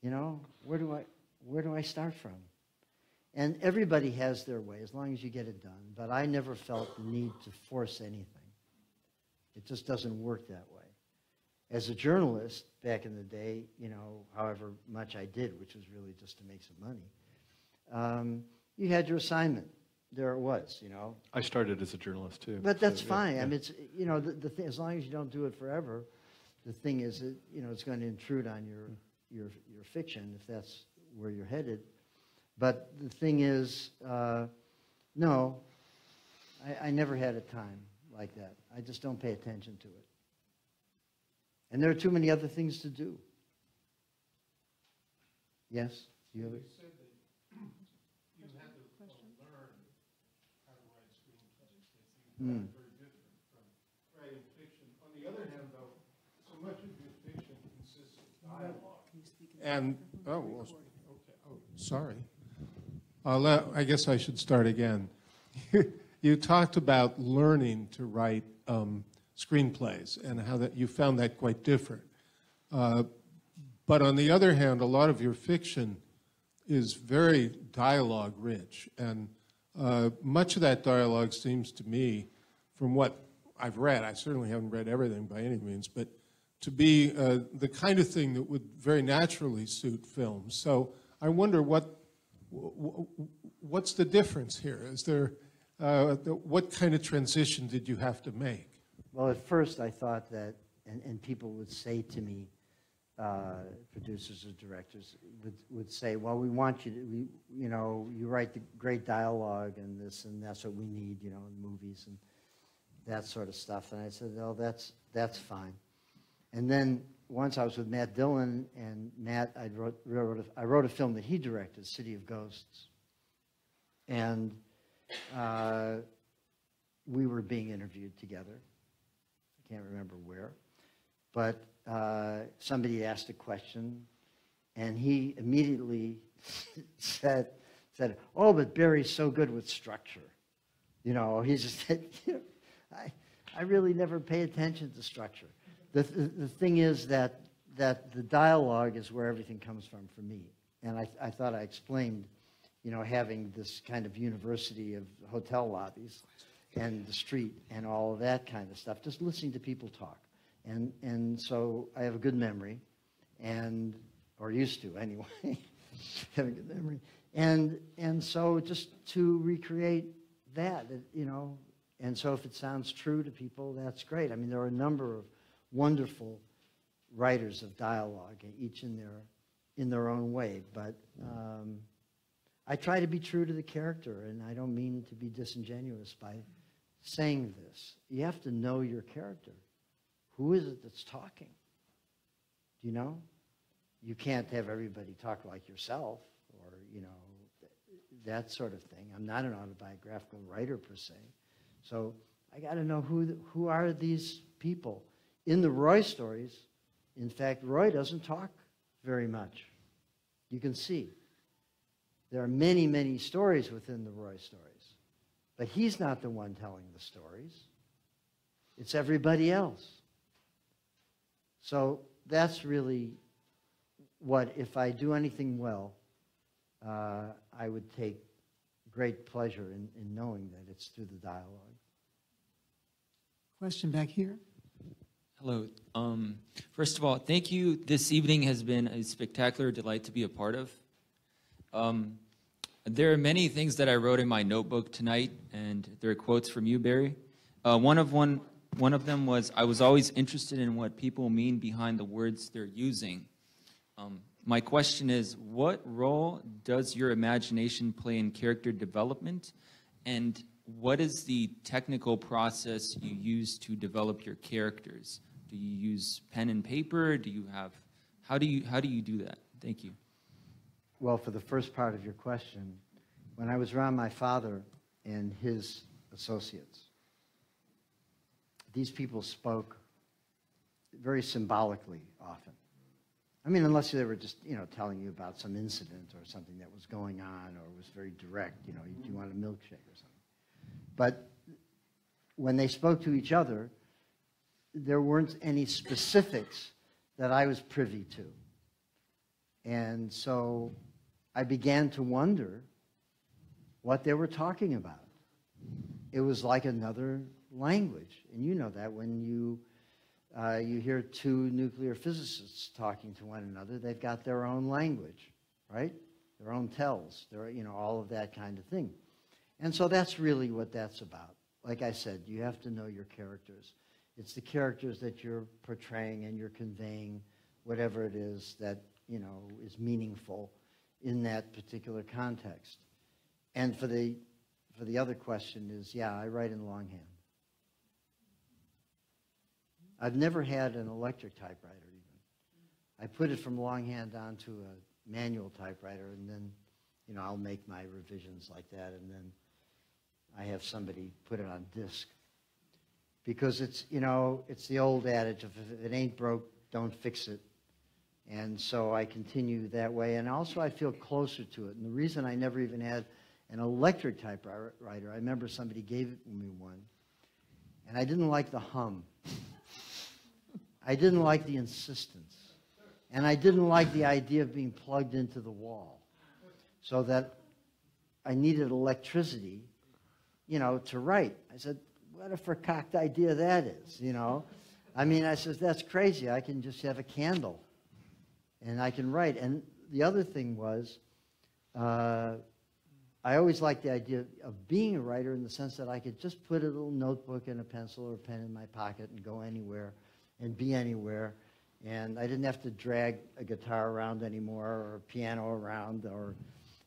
You know, where do I, where do I start from? And everybody has their way, as long as you get it done. But I never felt the need to force anything. It just doesn't work that way. As a journalist back in the day, you know, however much I did, which was really just to make some money, um, you had your assignment. There it was, you know. I started as a journalist too. But that's yeah, fine. yeah. I mean, it's, you know, the, the thing, as long as you don't do it forever, the thing is that, you know, it's going to intrude on your, your, your fiction if that's where you're headed. But the thing is, uh, no, I, I never had a time like that. I just don't pay attention to it. And there are too many other things to do. Yes? You have a- very different from writing fiction. On the other hand, though, so much of your fiction consists of dialogue. And, oh, well, okay, oh, sorry. I'll let- I guess I should start again. You talked about learning to write um, screenplays and how that, you found that quite different. Uh, But on the other hand, a lot of your fiction is very dialogue rich. And uh, much of that dialogue seems to me, from what I've read, I certainly haven't read everything by any means, but to be uh, the kind of thing that would very naturally suit films. So I wonder what, what's the difference here? Is there, uh, what kind of transition did you have to make? Well, at first I thought that, and, and people would say to me, uh, producers or directors would, would say, well, we want you to, we, you know, you write the great dialogue and this, and that's what we need, you know, in movies and that sort of stuff. And I said, oh, that's, that's fine. And then once I was with Matt Dillon, and Matt, I wrote, wrote a, I wrote a film that he directed, City of Ghosts. And uh, we were being interviewed together. Can't remember where. But uh, somebody asked a question, and he immediately said, said, "Oh, but Barry's so good with structure." You know, he just said, you know, I, I really never pay attention to structure. The, the, the thing is that, that the dialogue is where everything comes from for me. And I, I thought I explained, you know, having this kind of university of hotel lobbies and the street and all of that kind of stuff, just listening to people talk. And, and so I have a good memory, and, or used to anyway, have a good memory. And, and so just to recreate that, you know, and so if it sounds true to people, that's great. I mean, there are a number of wonderful writers of dialogue, each in their, in their own way. But um, I try to be true to the character, and I don't mean to be disingenuous by saying this. You have to know your character. Who is it that's talking? Do you know? You can't have everybody talk like yourself or, you know, th- that sort of thing. I'm not an autobiographical writer per se. So I got to know who, who are these people. In the Roy stories, in fact, Roy doesn't talk very much. You can see. There are many, many stories within the Roy stories. But he's not the one telling the stories. It's everybody else. So that's really what, if I do anything well, uh, I would take great pleasure in, in knowing that it's through the dialogue. Question back here? Hello. Um, first of all, thank you. This evening has been a spectacular delight to be a part of. Um, there are many things that I wrote in my notebook tonight, and there are quotes from you, Barry. Uh, one of one one of them was, "I was always interested in what people mean behind the words they're using." Um, my question is, what role does your imagination play in character development, and what is the technical process you use to develop your characters? Do you use pen and paper? Do you have how do you how do you do that? Thank you. Well, for the first part of your question, when I was around my father and his associates, these people spoke very symbolically often. I mean, unless they were just, you know, telling you about some incident or something that was going on or was very direct, you know, do you want a milkshake or something? But when they spoke to each other, there weren't any specifics that I was privy to. And so I began to wonder what they were talking about. It was like another language. And you know that when you, uh, you hear two nuclear physicists talking to one another, they've got their own language, right? Their own tells, their, you know, all of that kind of thing. And so that's really what that's about. Like I said, you have to know your characters. It's the characters that you're portraying and you're conveying whatever it is that, you know, is meaningful in that particular context. And for the, for the other question is, yeah, I write in longhand. I've never had an electric typewriter even. I put it from longhand onto a manual typewriter and then, you know, I'll make my revisions like that and then I have somebody put it on disk because it's, you know, it's the old adage of if it ain't broke, don't fix it. And so I continue that way. And also, I feel closer to it. And the reason I never even had an electric typewriter, I remember somebody gave me one, and I didn't like the hum. I didn't like the insistence. And I didn't like the idea of being plugged into the wall. So that I needed electricity, you know, to write. I said, what a forcocked idea that is, you know? I mean, I said, that's crazy. I can just have a candle and I can write. And the other thing was, uh, I always liked the idea of being a writer in the sense that I could just put a little notebook and a pencil or a pen in my pocket and go anywhere and be anywhere. And I didn't have to drag a guitar around anymore or a piano around or,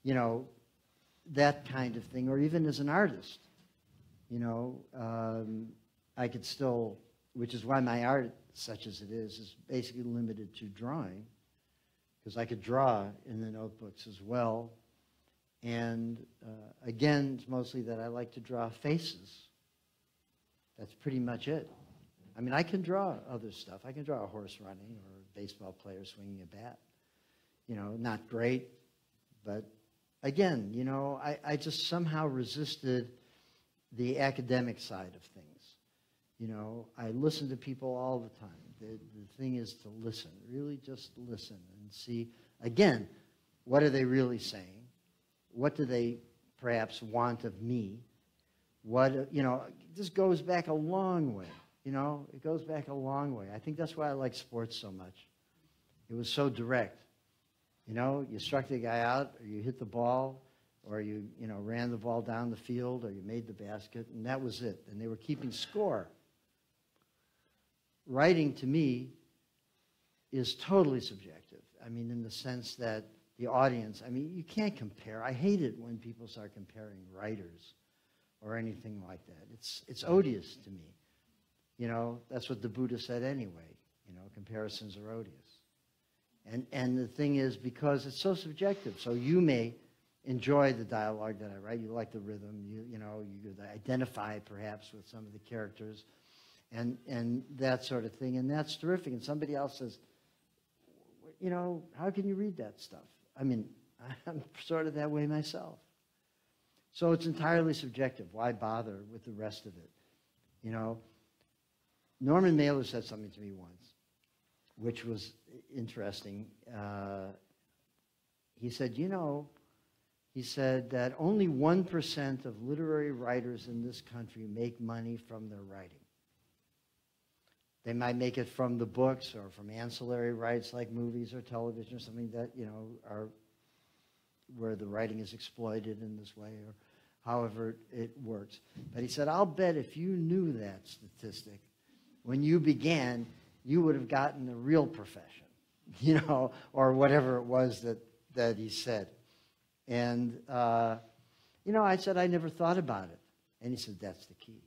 you know, that kind of thing. Or even as an artist, you know, um, I could still, which is why my art, such as it is, is basically limited to drawing because I could draw in the notebooks as well. And uh, again, it's mostly that I like to draw faces. That's pretty much it. I mean, I can draw other stuff. I can draw a horse running or a baseball player swinging a bat. You know, not great, but again, you know, I, I just somehow resisted the academic side of things. You know, I listen to people all the time. The, the thing is to listen, really just listen and see, again, what are they really saying? What do they perhaps want of me? What, you know, this goes back a long way. You know, it goes back a long way. I think that's why I like sports so much. It was so direct. You know, you struck the guy out, or you hit the ball, or you, you know, ran the ball down the field, or you made the basket, and that was it. And they were keeping score. Writing to me is totally subjective. I mean, in the sense that the audience, I mean, you can't compare. I hate it when people start comparing writers or anything like that. It's, it's odious to me. You know, that's what the Buddha said anyway. You know, comparisons are odious. And, and the thing is, because it's so subjective, so you may enjoy the dialogue that I write. You like the rhythm. You, you know, you identify perhaps with some of the characters and, and that sort of thing. And that's terrific. And somebody else says, you know, how can you read that stuff? I mean, I'm sort of that way myself. So it's entirely subjective. Why bother with the rest of it? You know, Norman Mailer said something to me once, which was interesting. Uh, he said, You know, he said that only 1% of literary writers in this country make money from their writing. They might make it from the books or from ancillary rights like movies or television or something that, you know, are where the writing is exploited in this way or however it works. But he said, I'll bet if you knew that statistic, when you began, you would have gotten a real profession, you know, or whatever it was that, that he said. And, uh, you know, I said, I never thought about it. And he said, that's the key.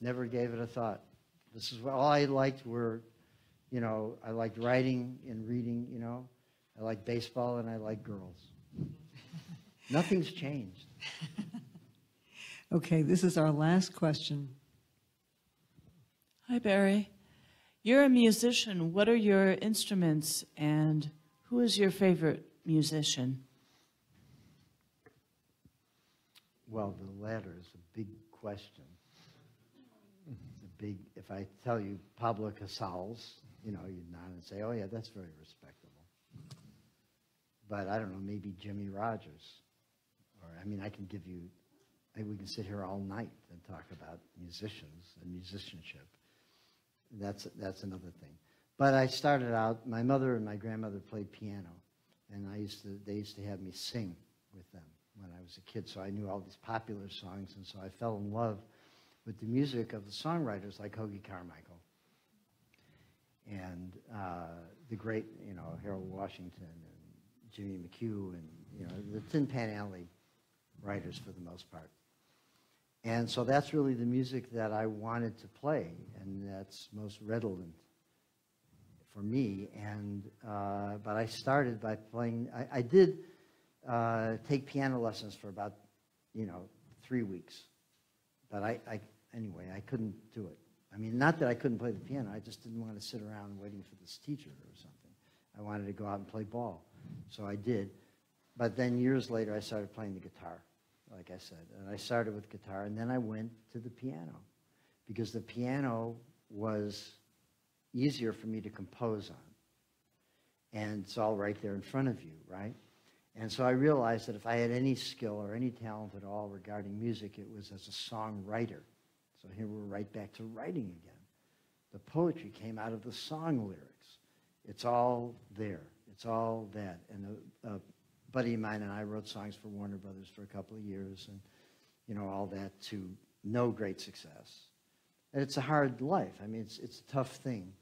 Never gave it a thought. This is what all I liked were, you know, I liked writing and reading, you know. I like baseball and I like girls. Nothing's changed. Okay, this is our last question. Hi, Barry. You're a musician. What are your instruments and who is your favorite musician? Well, the latter is a big question. Big, if I tell you Pablo Casals, you know, you'd nod and say, oh, yeah, that's very respectable. But I don't know, maybe Jimmy Rogers. Or, I mean, I can give you we can sit here all night and talk about musicians and musicianship. That's, that's another thing. But I started out, my mother and my grandmother played piano, and I used to, they used to have me sing with them when I was a kid, so I knew all these popular songs, and so I fell in love with the music of the songwriters like Hoagy Carmichael and uh, the great, you know, Harold Washington and Jimmy McHugh and, you know, the Tin Pan Alley writers for the most part. And so that's really the music that I wanted to play, and that's most redolent for me. And uh, but I started by playing. I, I did uh, take piano lessons for about you know, three weeks. But I, I, anyway, I couldn't do it. I mean, not that I couldn't play the piano, I just didn't want to sit around waiting for this teacher or something. I wanted to go out and play ball. So I did. But then years later, I started playing the guitar, like I said. And I started with guitar, and then I went to the piano because the piano was easier for me to compose on. And it's all right there in front of you, right? And so I realized that if I had any skill or any talent at all regarding music, it was as a songwriter. So here we're right back to writing again. The poetry came out of the song lyrics. It's all there. It's all that. And a, a buddy of mine and I wrote songs for Warner Brothers for a couple of years, and you know all that to no great success. And it's a hard life. I mean, it's it's a tough thing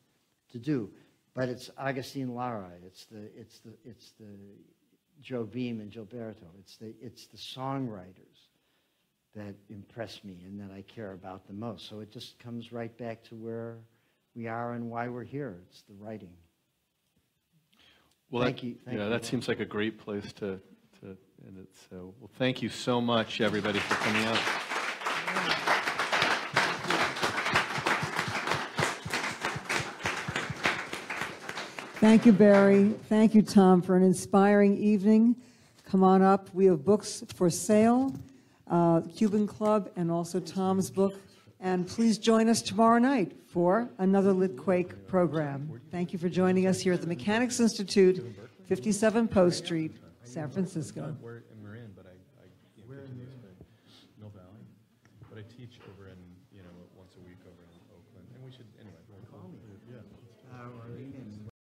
to do, but it's Agustín Lara. It's the it's the it's the Jobim and Gilberto. It's the it's the songwriters that impress me and that I care about the most. So it just comes right back to where we are and why we're here. It's the writing. Well, Thank that- you- thank Yeah, you. that seems like a great place to, to end it. So, well, thank you so much, everybody, for coming out. Thank you, Barry. Thank you, Tom, for an inspiring evening. Come on up. We have books for sale, uh, Cuban Club, and also Tom's book. And please join us tomorrow night for another Litquake program. Thank you for joining us here at the Mechanics Institute, 57 Post Street, San Francisco.